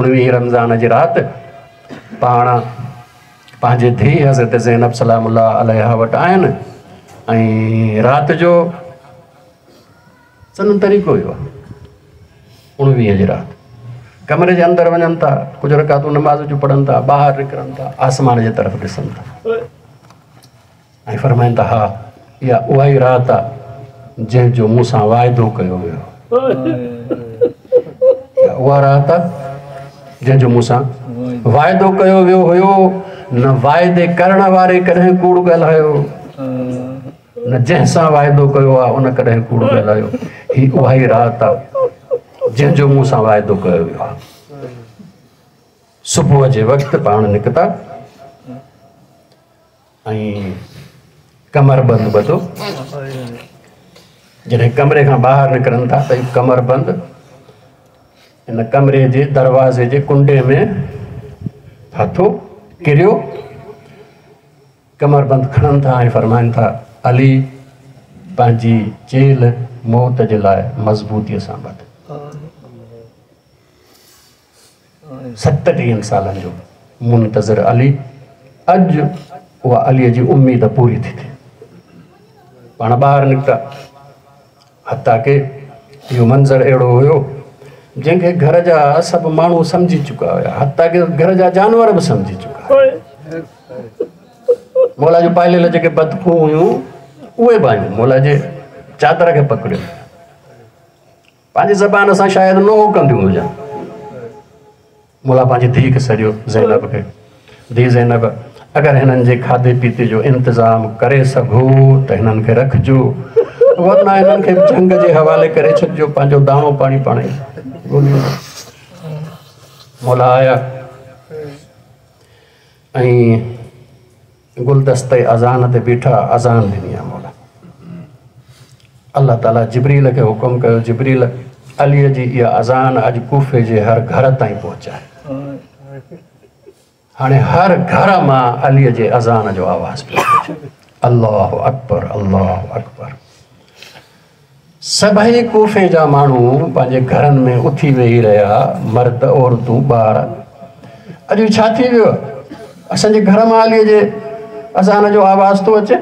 उणिवीह रमज़ान जी राति पाण पंहिंजे धीउ हज़रत ज़ैनब सलाम अलाह वटि आहिनि ऐं राति जो सन तरीक़ो हुयो आहे उणिवीह जी राति कमरे जे अंदरि वञनि था कुझु रक़ातूं नमाज़ जूं पढ़नि था हा इहा उहा ई राति आहे जंहिंजो सां वाइदो राति आहे जंहिंजो सां वाइदो करण वारे कॾहिं कूड़ जंहिं सां वाइदो कयो आहे उन कॾहिं हीअ उहा ई राति आहे जंहिंजो सां वाइदो कयो वियो आहे सुबुह जे वक़्तु पाण निकिता ऐं कमर बंदि ॿधो जॾहिं कमरे खां ॿाहिरि निकिरनि था त कमर बंदि हिन कमरे जे दरवाज़े जे कुंडे में हथो किरियो कमर बंदि खणनि था ऐं फ़रमाइनि था अली पंहिंजी चेल मौत जे लाइ मज़बूतीअ सां ॿधे सतटीहनि सालनि जो मुंतज़र अली अॼु उहा अलीअ जी उमेद पूरी थी थिए पाण ॿाहिरि निकिता हता के इहो मंज़रु अहिड़ो हुयो जंहिंखे घर जा सभु माण्हू सम्झी चुका हुया जानवर बि सम्झी चुका मोला जो पालियल जेके बदखूं हुयूं उहे बि मोल जे चादर खे पकड़ियूं पंहिंजी ज़बान सां शायदि नंढ कंदियूं हुजनि मुला पंहिंजी धीउ खे सॼो ज़ैनब खे धीउ ज़ैनब अगरि हिननि जे खाधे पीते जो इंतज़ाम करे सघो त हिननि खे रखिजो वरना हिननि खे झंग जे हवाले करे छॾिजो पंहिंजो दाणो पाणी पाण ई मुला आया ऐं गुलदस्ते अज़ान ते बीठा अज़ान ॾिनी आहे मुला अलाह ताला जिबरील खे हुकुम कयो जिबरील अलीअ जी इहा अज़ान अॼु कुफे जे हर घर ताईं पहुचाए हाँ हर घर में अली के अज़ान जो आवाज़ पे अल्लाह अकबर अल्लाह अकबर सभी कोफ़े जा माण्हू पे घर में उथी वेही रहा मर्द औरतू बार अज छा थी घर में अली के अज़ान जो आवाज़ तो अचे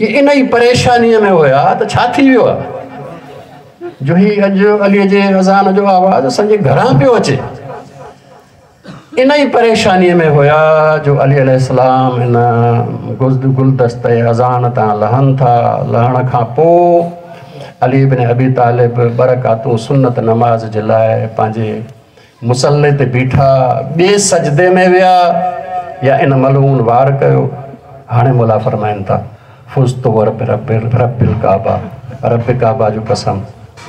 ये इन ही परेशानी में हुआ तो छा थी वियो आहे जो ही अॼु अलीअ जे अज़ान जो आवाज़ु असांजे घरां पियो अचे इन ई परेशानीअ में हुया जो अली गुलदस्ते अज़ान तां लहनि था लहण खां पोइ अली बिन अबी तालिब हबीबातत नमाज़ जे लाइ पंहिंजे मुसले ते बीठा में विया या इन मलून वार कयो हाणे मुलाफ़रमाइनिब काबा जो कसम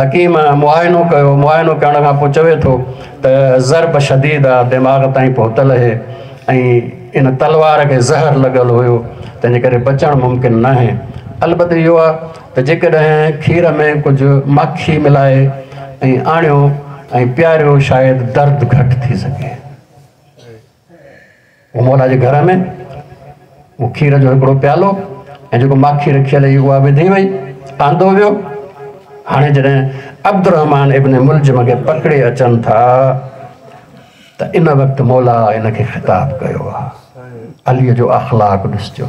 हकीम मुआइनो कयो मुआइनो करण खां पोइ चवे थो त ज़रब शदीद आहे दिमाग़ ताईं पहुतलु है ऐं इन तलवार खे ज़हर लॻल हुयो तंहिंजे करे बचणु मुमकिनु न आहे अलबत इहो आहे त जेकॾहिं खीर में कुझु माखी मिलाए ऐं आणियो ऐं पिआरियो शायदि दर्द घटि थी सघे मोला जे घर में उहो खीर जो हिकिड़ो प्यालो ऐं जेको माखी रखियलु हुई उहा विधी वई आंदो वियो हाँ जॾहिं अब्दुल रहमान इब्न मुलज़िम खे पकिड़े अचनि था त इन वक़्तु मौला हिनखे ख़िताबु कयो आहे जो अख़लाक ॾिसजो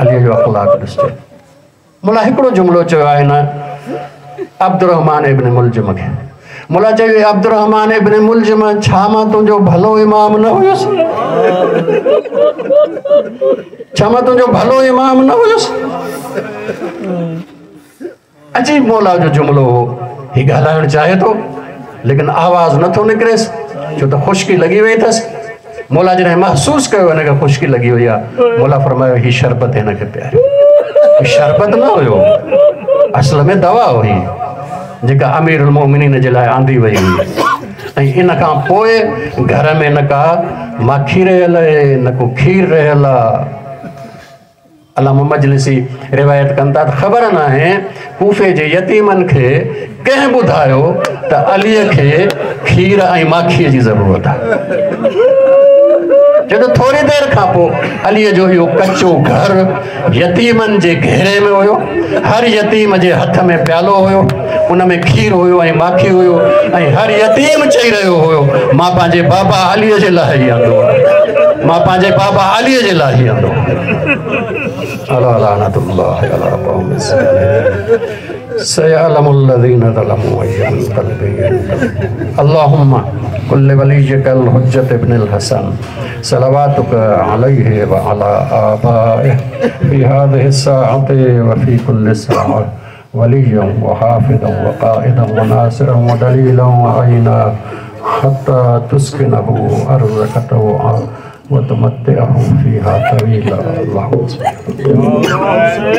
अलीअ जो अख़लाक ॾिसजो मुला हिकिड़ो जुमिलो चयो आहे हिन रहमान इब्न मुलज़िम खे मुला चयो अब्दुर रहमान इब्न मुलज़िम छा मां तुंहिंजो भलो इमाम न हुयुसि छा मां तुंहिंजो भलो इमाम न हुयुसि अजीब मौला जो जुमलो हो हीअ गाल चाहे तो लेकिन आवाज़ु नथो निकिरेसि छो तो ख़ुश्की लगी वही अस मौला जैसे महसूस किया ख़ुश्की लगी हुई मौला फरमाया हि शरबत इनके प्यार शरबत न हो असल में दवा हुई जेका अमीर उलमोमिन आंदी वही हुई इन घर में न का माखी रहियल न को खीर रहियल علامہ मोम روایت रिवायत कनि था त ख़बर नाहे फूफे जे यतीमनि खे कंहिं ॿुधायो त अलीअ खे खीर ऐं माखीअ जी ज़रूरत आहे छो त थोरी देरि खां पोइ अलीअ जो इहो कचो घरु यतीमनि जे घेरे में हुयो हर यतीम जे हथ में प्यालो हुयो उन खीर हुयो ऐं माखी हुयो ऐं हर यतीम चई रहियो हुयो मां पंहिंजे बाबा अलीअ जे लाइ आंदो मां पंहिंजे बाबा अलीअ जे लाइ ई आंदो سيعلم الذين ظلموا أي منقلب اللهم كل وليك الحجة ابن الحسن صلواتك عليه وعلى آبائه في هذه الساعة وفي كل ساعة وليا وحافظا وقائدا وناصرا ودليلا وعينا حتى تسكنه أرضك طوعا وتمتعه فيها طويلا اللهم